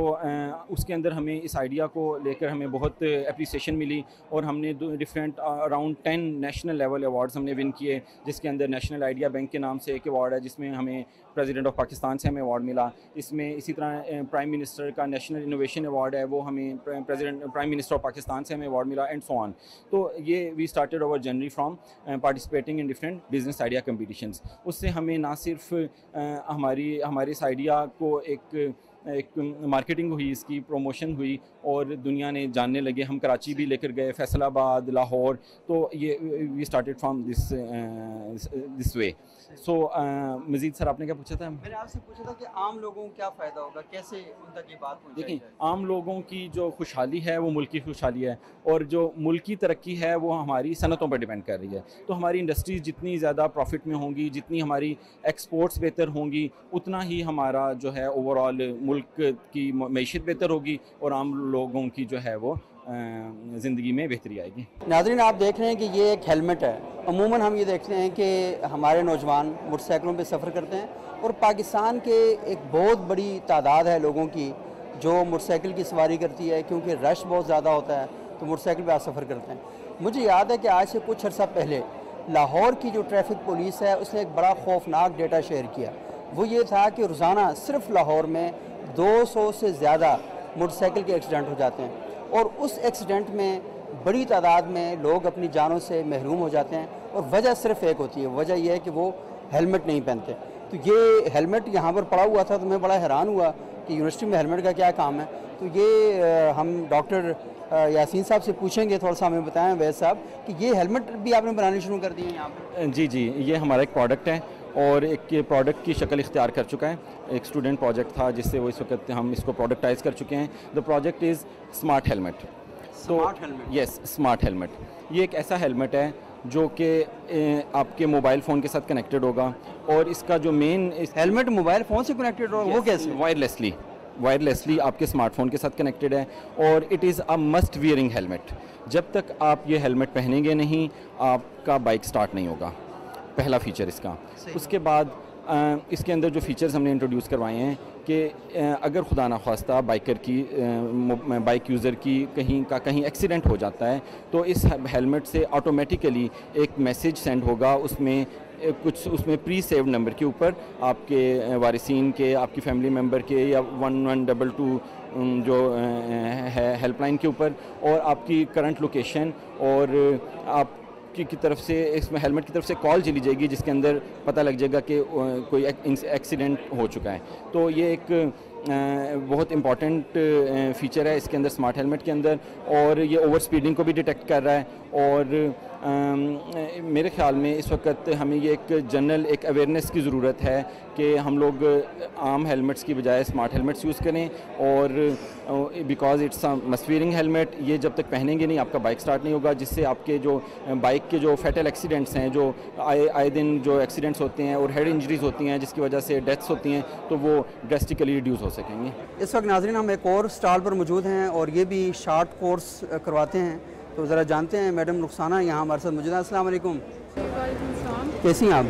उसके अंदर हमें इस आइडिया को लेकर हमें बहुत अप्रिसिएशन मिली और हमने different around ten national level awards हमने विन किए, जिसके अंदर नेशनल आइडिया बैंक के नाम से एक अवार्ड है, जिसमें हमें प्रेसिडेंट ऑफ़ पाकिस्तान से हमें अवार्ड मिला। इसमें इसी तरह प्राइम मिनिस्टर का नेशनल इनोवेशन अवार्ड है, वो हमें president prime minister of Pakistan से हमें अवार्ड मिला एंड सो ऑन तो ये we started over January from participating in different business idea competitions उससे हमें ना सिर्फ़ हमारी, हमारे इस आइडिया को एक एक मार्केटिंग हुई, इसकी प्रमोशन हुई और दुनिया ने जानने लगे। हम कराची भी लेकर गए, फैसलाबाद, लाहौर तो ये we started from this this way so मज़ीद सर आपने क्या पूछा था? मैंने आपसे पूछा था कि आम लोगों को क्या फ़ायदा होगा? कैसे उन तक ये बात देखिए आम लोगों की जो खुशहाली है वो मुल्क की खुशहाली है और जो मुल्क की तरक्की है वो हमारी सनतों पर डिपेंड कर रही है। तो हमारी इंडस्ट्रीज़ जितनी ज़्यादा प्रॉफिट में होंगी जितनी हमारी एक्सपोर्ट्स बेहतर होंगी उतना ही हमारा जो है ओवरऑल मुल्क की मीशत बेहतर होगी और आम लोगों की जो है वो ज़िंदगी में बेहतरी आएगी। नाजरीन, आप देख रहे हैं कि ये एक हेलमेट है। अमूमन हम ये देखते हैं कि हमारे नौजवान मोटरसाइकिलों पे सफ़र करते हैं और पाकिस्तान के एक बहुत बड़ी तादाद है लोगों की जो मोटरसाइकिल की सवारी करती है, क्योंकि रश बहुत ज़्यादा होता है तो मोटरसाइकिल पर आप सफ़र करते हैं। मुझे याद है कि आज से कुछ अर्सा पहले लाहौर की जो ट्रैफ़िक पुलिस है, उसने एक बड़ा खौफनाक डेटा शेयर किया। वो ये था कि रोज़ाना सिर्फ़ लाहौर में 200 से ज़्यादा मोटरसाइकिल के एक्सीडेंट हो जाते हैं। और उस एक्सीडेंट में, बड़ी तादाद में लोग अपनी जानों से महरूम हो जाते हैं और वजह सिर्फ़ एक होती है, वजह यह है कि वो हेलमेट नहीं पहनते। तो ये हेलमेट यहाँ पर पड़ा हुआ था तो मैं बड़ा हैरान हुआ कि यूनिवर्सिटी में हेलमेट का क्या काम है। तो ये हम डॉक्टर यासीन साहब से पूछेंगे थोड़ा सा, हमें बताएँ, वैद साहब, कि ये हेलमेट भी आपने बनानी शुरू कर दी है यहाँ पर? जी जी, ये हमारा एक प्रोडक्ट है। और एक प्रोडक्ट की शक्ल इख्तियार कर चुका है। एक स्टूडेंट प्रोजेक्ट था जिससे वो इस वक्त हम इसको प्रोडक्टाइज कर चुके हैं। The project is smart helmet helmet? Yes smart helmet ये एक ऐसा हेलमेट है जो कि आपके मोबाइल फ़ोन के साथ कनेक्टेड होगा और इसका जो मेन हेलमेट मोबाइल फ़ोन से कनेक्टेड हो वो कैसे? वायरलेसली वायरलेसली आपके स्मार्टफ़ोन के साथ कनेक्टेड है और it is a must wearing helmet जब तक आप ये हेलमेट पहनेंगे नहीं आपका बाइक स्टार्ट नहीं होगा। पहला फीचर इसका। उसके बाद अ, इसके अंदर जो फीचर्स हमने इंट्रोड्यूस करवाए हैं कि अगर खुदा ना खास्ता बाइकर की बाइक यूज़र की कहीं का कहीं एक्सीडेंट हो जाता है तो इस हेलमेट से ऑटोमेटिकली एक मैसेज सेंड होगा उसमें कुछ उसमें प्री सेव नंबर के ऊपर आपके वारिसीन के आपकी फैमिली मेंबर के या वन वन डबल टू जो है हेल्पलाइन के ऊपर और आपकी करंट लोकेशन और आप की, की तरफ़ से इसमें हेलमेट की तरफ़ से कॉल चली जाएगी जिसके अंदर पता लग जाएगा कि कोई एक्सीडेंट हो चुका है। तो ये एक बहुत इंपॉर्टेंट फीचर है इसके अंदर स्मार्ट हेलमेट के अंदर और ये ओवर स्पीडिंग को भी डिटेक्ट कर रहा है और मेरे ख्याल में इस वक्त हमें ये एक जनरल, एक अवेयरनेस की ज़रूरत है कि हम लोग आम हेलमेट्स की बजाय स्मार्ट हेलमेट्स यूज़ करें और बिकॉज़ इट्स मस्वीरिंग हेलमेट ये जब तक पहनेंगे नहीं, आपका बाइक स्टार्ट नहीं होगा, जिससे आपके जो बाइक के जो फैटल एक्सीडेंट्स हैं, जो आए आए दिन जो एक्सीडेंट्स होते हैं और हेड इंजरीज होती हैं, जिसकी वजह से डेथ्स होती हैं तो वो ड्रेस्टिकली रिड्यूस हो सकेंगे। इस वक्त नाजरीन, हम एक और स्टॉल पर मौजूद हैं और ये भी शार्ट कोर्स करवाते हैं। तो ज़रा जानते हैं, मैडम रुखसाना यहाँ हमारे साथ मौजूद वालेकुम। कैसी हैं आप?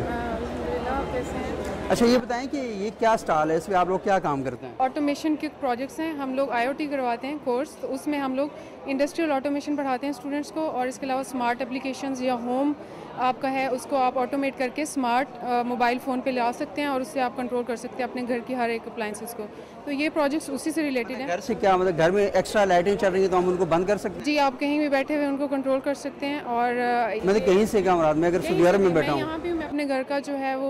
अच्छा ये बताएँ कि ये क्या स्टॉल है? इसमें आप लोग क्या काम करते हैं? ऑटोमेशन के प्रोजेक्ट्स हैं। हम लोग आईओटी करवाते हैं कोर्स तो उसमें हम लोग इंडस्ट्रियल ऑटोमेशन पढ़ाते हैं स्टूडेंट्स को और इसके अलावा स्मार्ट एप्लीकेशंस या होम आपका है, उसको आप ऑटोमेट करके स्मार्ट मोबाइल फ़ोन पे ला सकते हैं और उससे आप कंट्रोल कर सकते हैं अपने घर की हर एक अप्लाइंसेस को। तो ये प्रोजेक्ट्स उसी से रिलेटेड हैं। घर से क्या मतलब घर में एक्स्ट्रा लाइटें चल रही है तो हम उनको बंद कर सकते हैं? जी आप कहीं भी बैठे हुए उनको कंट्रोल कर सकते हैं और मतलब कहीं से क्या मुराद मैं अगर सऊदी अरब में बैठा हूँ। यहाँ भी मैं अपने घर का जो है वो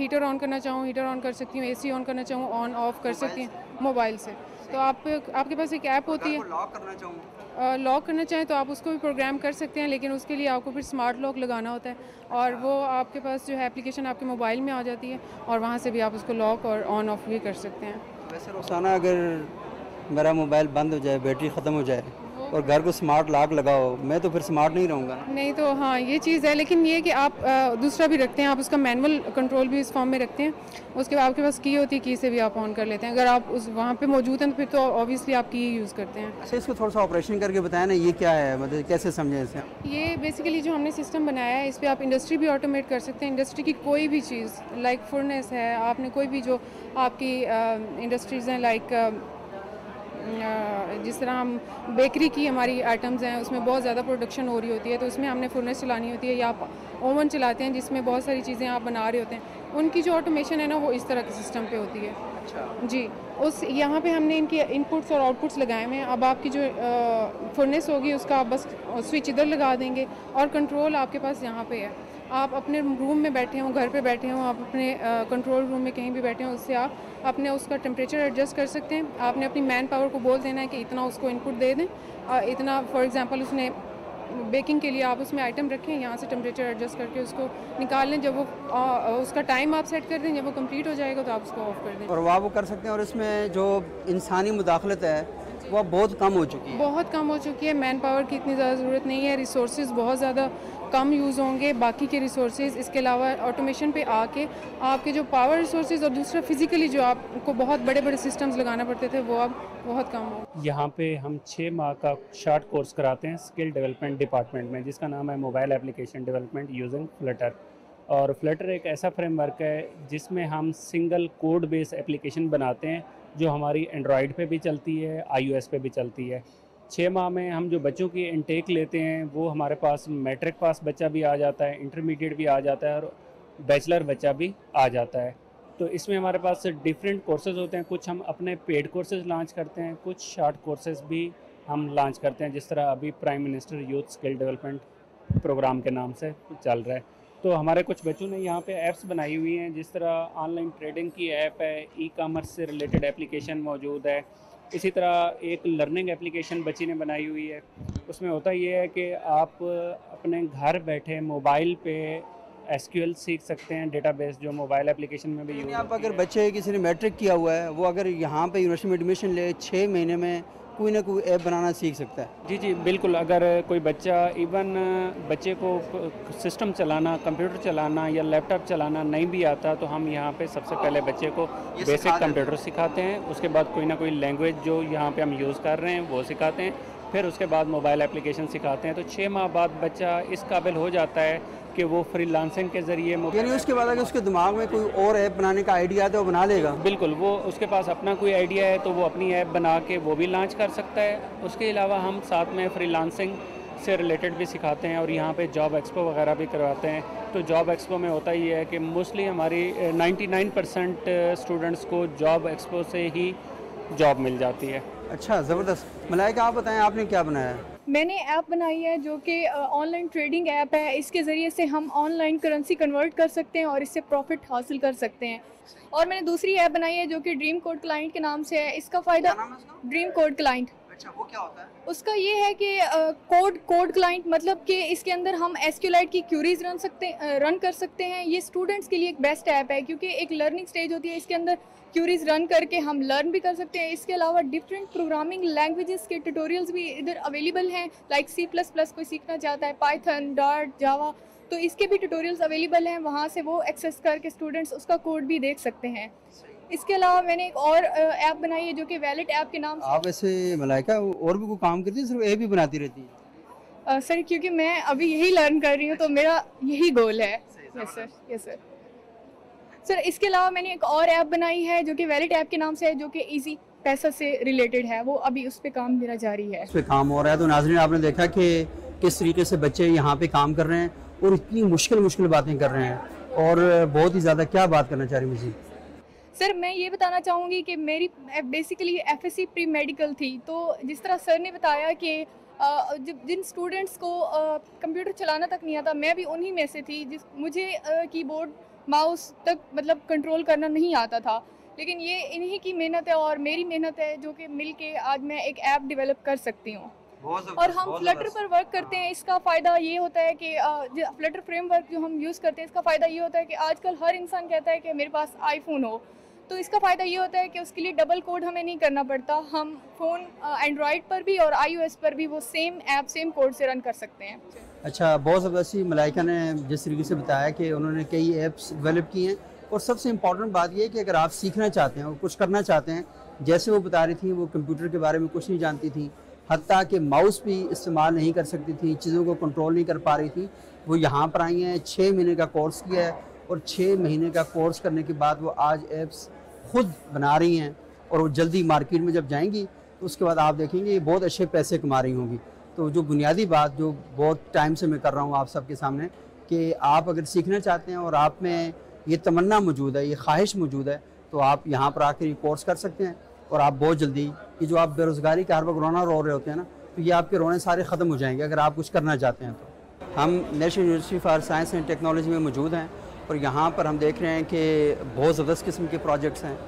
हीटर ऑन करना चाहूँ हीटर ऑन कर सकती हूँ एसी ऑन करना चाहूँ ऑन ऑफ़ कर सकती हूँ मोबाइल से। तो आप आपके पास एक ऐप होती है। लॉक करना चाहूँ। लॉक करना चाहें तो आप उसको भी प्रोग्राम कर सकते हैं लेकिन उसके लिए आपको फिर स्मार्ट लॉक लगाना होता है और वो आपके पास जो है एप्लीकेशन आपके मोबाइल में आ जाती है और वहाँ से भी आप उसको लॉक और ऑन ऑफ़ भी कर सकते हैं। वैसे रोज़ाना अगर मेरा मोबाइल बंद हो जाए बैटरी ख़त्म हो जाए और घर को स्मार्ट लॉक लगाओ। मैं तो फिर स्मार्ट नहीं रहूँगा। नहीं तो हाँ ये चीज़ है लेकिन ये कि आप दूसरा भी रखते हैं आप उसका मैनुअल कंट्रोल भी इस फॉर्म में रखते हैं। उसके बाद आपके पास की होती है की से भी आप ऑन कर लेते हैं। अगर आप उस वहाँ पर मौजूद हैं तो फिर तो ऑब्वियसली आप की यूज़ करते हैं। अच्छा इसको थोड़ा सा ऑपरेशन करके बताया ना ये क्या है? मतलब कैसे समझें इसे? ये बेसिकली जो हमने सिस्टम बनाया है इस पर आप इंडस्ट्री भी ऑटोमेट कर सकते हैं। इंडस्ट्री की कोई भी चीज़ लाइक फुरनेस है आपने कोई भी जो आपकी इंडस्ट्रीज़ हैं लाइक जिस तरह हम बेकरी की हमारी आइटम्स हैं उसमें बहुत ज़्यादा प्रोडक्शन हो रही होती है तो उसमें हमने फुरनेस चलानी होती है या आप ओवन चलाते हैं जिसमें बहुत सारी चीज़ें आप बना रहे होते हैं उनकी जो ऑटोमेशन है ना वो इस तरह के सिस्टम पे होती है। अच्छा। जी उस यहाँ पे हमने इनके इनपुट्स और आउटपुट्स लगाए हुए हैं अब आपकी जो फुरनेस होगी उसका आप बस स्विच इधर लगा देंगे और कंट्रोल आपके पास यहाँ पे है। आप अपने रूम में बैठे हों घर पे बैठे हों आप अपने कंट्रोल रूम में कहीं भी बैठे हों उससे आप अपने उसका टेम्परेचर एडजस्ट कर सकते हैं। आपने अपनी मैन पावर को बोल देना है कि इतना उसको इनपुट दे दें। इतना फॉर एग्ज़ाम्पल उसने बेकिंग के लिए आप उसमें आइटम रखें यहाँ से टेम्परेचर एडजस्ट करके उसको निकाल लें। जब वो आ, उसका टाइम आप सेट कर दें जब वो कंप्लीट हो जाएगा तो आप उसको ऑफ़ कर दें। और वह वो कर सकते हैं और इसमें जो इंसानी मुदाखलत है वह बहुत कम हो चुकी है। बहुत कम हो चुकी है। मैन पावर की इतनी ज़्यादा ज़रूरत नहीं है। रिसोर्स बहुत ज़्यादा कम यूज़ होंगे, बाकी के रिसोर्स इसके अलावा ऑटोमेशन पे आके आपके जो पावर रिसोर्स और दूसरा फिज़िकली जो आपको बहुत बड़े बड़े सिस्टम्स लगाना पड़ते थे, वो अब बहुत कम हो यहाँ पे हम छः माह का शार्ट कोर्स कराते हैं स्किल डेवलपमेंट डिपार्टमेंट में, जिसका नाम है mobile application development using flutter और फ्लटर एक ऐसा फ्रेमवर्क है जिसमें हम सिंगल कोड बेस एप्लीकेशन बनाते हैं, जो हमारी एंड्रॉयड पे भी चलती है आईओएस पे भी चलती है। छः माह में हम जो बच्चों की इनटेक लेते हैं, वो हमारे पास मैट्रिक पास बच्चा भी आ जाता है इंटरमीडिएट भी आ जाता है और बैचलर बच्चा भी आ जाता है। तो इसमें हमारे पास डिफरेंट कोर्सेज होते हैं, कुछ हम अपने पेड कोर्सेज लॉन्च करते हैं, कुछ शार्ट कोर्सेज भी हम लॉन्च करते हैं, जिस तरह अभी prime minister youth skill development programme के नाम से चल रहा है। तो हमारे कुछ बच्चों ने यहाँ पे ऐप्स बनाई हुई हैं, जिस तरह ऑनलाइन ट्रेडिंग की ऐप है ई कामर्स से रिलेटेड एप्लीकेशन मौजूद है इसी तरह एक लर्निंग एप्लीकेशन बच्ची ने बनाई हुई है। उसमें होता ये है कि आप अपने घर बैठे मोबाइल पे एसक्यूएल सीख सकते हैं डेटाबेस जो मोबाइल एप्लीकेशन में भी यूज़ आप अगर बच्चे किसी ने मैट्रिक किया हुआ है वो अगर यहाँ पे यूनिवर्सिटी में एडमिशन ले छः महीने में कोई ना कोई ऐप बनाना सीख सकता है। जी जी बिल्कुल अगर कोई बच्चा इवन बच्चे को सिस्टम चलाना कंप्यूटर चलाना या लैपटॉप चलाना नहीं भी आता तो हम यहाँ पे सबसे पहले बच्चे को बेसिक कंप्यूटर सिखाते हैं। उसके बाद कोई ना कोई लैंग्वेज जो यहाँ पे हम यूज़ कर रहे हैं वो सिखाते हैं। फिर उसके बाद मोबाइल एप्लीकेशन सिखाते हैं। तो छः माह बाद बच्चा इस काबिल हो जाता है कि वो फ्री लांसिंग के ज़रिए यानी उसके बाद अगर उसके दिमाग में कोई और ऐप बनाने का आइडिया है तो वो बना लेगा। बिल्कुल वो उसके पास अपना कोई आइडिया है तो वो अपनी ऐप बना के वो भी लॉन्च कर सकता है। उसके अलावा हम साथ में फ्री लांसिंग से रिलेटेड भी सिखाते हैं और यहाँ पे जॉब एक्सपो वगैरह भी करवाते हैं। तो जॉब एक्सपो में होता ये है कि मोस्टली हमारी 99 परसेंट स्टूडेंट्स को जॉब एक्सपो से ही जॉब मिल जाती है। अच्छा ज़बरदस्त। मलाइका आप बताएँ आपने क्या बनाया? है मैंने ऐप बनाई है जो कि ऑनलाइन ट्रेडिंग ऐप है। इसके ज़रिए से हम ऑनलाइन करेंसी कन्वर्ट कर सकते हैं और इससे प्रॉफिट हासिल कर सकते हैं। और मैंने दूसरी ऐप बनाई है जो कि ड्रीम कोड क्लाइंट के नाम से है। इसका फ़ायदा ड्रीम कोड क्लाइंट। अच्छा वो क्या होता है? उसका ये है कि कोड कोड क्लाइंट मतलब कि इसके अंदर हम एसक्यूलाइट की क्यूरीज रन सकते रन कर सकते हैं। ये स्टूडेंट्स के लिए एक बेस्ट ऐप है क्योंकि एक लर्निंग स्टेज होती है इसके अंदर क्यूरीज रन करके हम लर्न भी कर सकते हैं। इसके अलावा डिफरेंट प्रोग्रामिंग लैंग्वेजेस के ट्यूटोरियल्स भी इधर अवेलेबल हैं लाइक सी प्लस प्लस कोई सीखना चाहता है पाइथन डार्ट जावा तो इसके भी ट्यूटोरियल्स अवेलेबल हैं। वहाँ से वो एक्सेस करके स्टूडेंट्स उसका कोड भी देख सकते हैं। इसके अलावा मैंने एक और ऐप बनाई है जो कि वैलेट ऐप के नाम आप ऐसे मलाइका और भी कोई काम करती है? सिर्फ़ ऐप ही बनाती रहती है? सर क्योंकि मैं अभी यही लर्न कर रही हूँ तो मेरा यही गोल है। Yes sir yes sir sir इसके अलावा मैंने एक और ऐप बनाई है जो कि वैलेट ऐप के नाम से है जो कि इजी पैसा से रिलेटेड है। वो अभी उस पर काम मेरा जारी है। उस पर काम हो रहा है। तो नाजरीन आपने देखा कि किस तरीके से बच्चे यहाँ पे काम कर रहे हैं और इतनी मुश्किल मुश्किल बातें कर रहे हैं। और बहुत ही ज़्यादा क्या बात करना चाह रही मुझे सर मैं ये बताना चाहूँगी कि मेरी basically F S C pre medical थी तो जिस तरह सर ने बताया कि जब जिन स्टूडेंट्स को कंप्यूटर चलाना तक नहीं आता मैं भी उन्हीं में से थी जिस मुझे कीबोर्ड माउस तक मतलब कंट्रोल करना नहीं आता था। लेकिन ये इन्हीं की मेहनत है और मेरी मेहनत है जो कि मिल के आज मैं एक ऐप डेवलप कर सकती हूँ। और हम फ्लटर पर वर्क करते हैं इसका फ़ायदा ये होता है कि फ्लटर फ्रेमवर्क जो हम यूज़ करते हैं इसका फ़ायदा ये होता है कि आजकल हर इंसान कहता है कि मेरे पास आईफोन हो। तो इसका फ़ायदा ये होता है कि उसके लिए डबल कोड हमें नहीं करना पड़ता। हम फ़ोन एंड्रॉयड पर भी और आईओएस पर भी वो सेम ऐप सेम कोड से रन कर सकते हैं। अच्छा बहुत ज़बरदस्ती मलाइका ने जिस तरीके से बताया कि उन्होंने कई ऐप्स डेवलप की हैं और सबसे इंपॉर्टेंट बात यह कि अगर आप सीखना चाहते हैं और कुछ करना चाहते हैं, जैसे वो बता रही थी, वो कंप्यूटर के बारे में कुछ नहीं जानती थी हती कि माउस भी इस्तेमाल नहीं कर सकती थी, चीज़ों को कंट्रोल नहीं कर पा रही थी, वो यहाँ पर आई हैं छः महीने का कोर्स किया है और छः महीने का कोर्स करने के बाद वो आज ऐप्स खुद बना रही हैं और वो जल्दी मार्केट में जब जाएँगी तो उसके बाद आप देखेंगे ये बहुत अच्छे पैसे कमा रही होंगी। तो जो बुनियादी बात जो बहुत टाइम से मैं कर रहा हूँ आप सबके सामने, कि आप अगर सीखना चाहते हैं और आप में ये तमन्ना मौजूद है, ये ख्वाहिश मौजूद है तो आप यहाँ पर आकर ये कोर्स कर सकते हैं और आप बहुत जल्दी, ये जो आप बेरोज़गारी का हर वक्त रोना रो रहे होते हैं ना तो ये आपके रोने सारे ख़त्म हो जाएँगे, अगर आप कुछ करना चाहते हैं तो। हम National University for Science and Technology में मौजूद हैं और यहाँ पर हम देख रहे हैं कि बहुत ज़बरदस्त किस्म के प्रोजेक्ट्स हैं।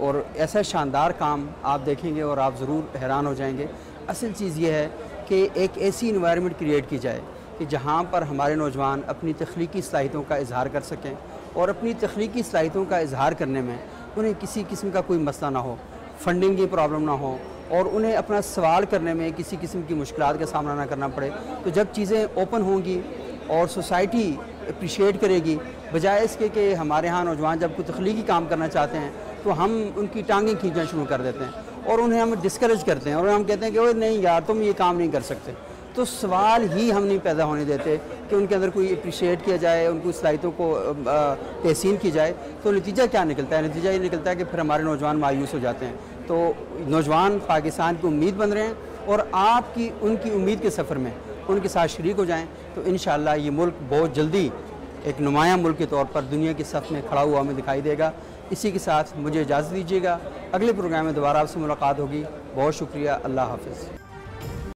और ऐसा शानदार काम आप देखेंगे और आप ज़रूर हैरान हो जाएँगे। असल चीज़ ये है कि एक ऐसी इन्वायरमेंट क्रिएट की जाए कि जहाँ पर हमारे नौजवान अपनी तख्लीकी सलाहितों का इजहार कर सकें और अपनी तख्लीकी सलाहितों का इजहार करने में उन्हें किसी किस्म का कोई मसला ना हो फंडिंग की प्रॉब्लम ना हो और उन्हें अपना सवाल करने में किसी किस्म की मुश्किल का सामना ना करना पड़े। तो जब चीज़ें ओपन होंगी और सोसाइटी अप्रिशिएट करेगी। बजाय इसके कि हमारे यहाँ नौजवान जब कोई तख्लीकी काम करना चाहते हैं तो हम उनकी टांगें खींचना शुरू कर देते हैं और उन्हें हम डिस्करेज करते हैं और हम कहते हैं कि नहीं यार, तुम ये काम नहीं कर सकते। तो सवाल ही हम नहीं पैदा होने देते कि उनके अंदर कोई अप्रिशिएट किया जाए, उनको सलाहितों को तहसीन की जाए। तो नतीजा क्या निकलता है? नतीजा ये निकलता है कि फिर हमारे नौजवान मायूस हो जाते हैं। तो नौजवान पाकिस्तान की उम्मीद बन रहे हैं और आपकी, उनकी उम्मीद के सफ़र में उनके साथ शरीक हो जाएँ। तो इन ये मुल्क बहुत जल्दी एक नुमाया मुल्क के तौर पर दुनिया की सफ़ में खड़ा हुआ हमें दिखाई देगा। इसी के साथ मुझे इजाज़त दीजिएगा। अगले प्रोग्राम में दोबारा आपसे मुलाकात होगी। बहुत शुक्रिया। अल्लाह हाफिज़।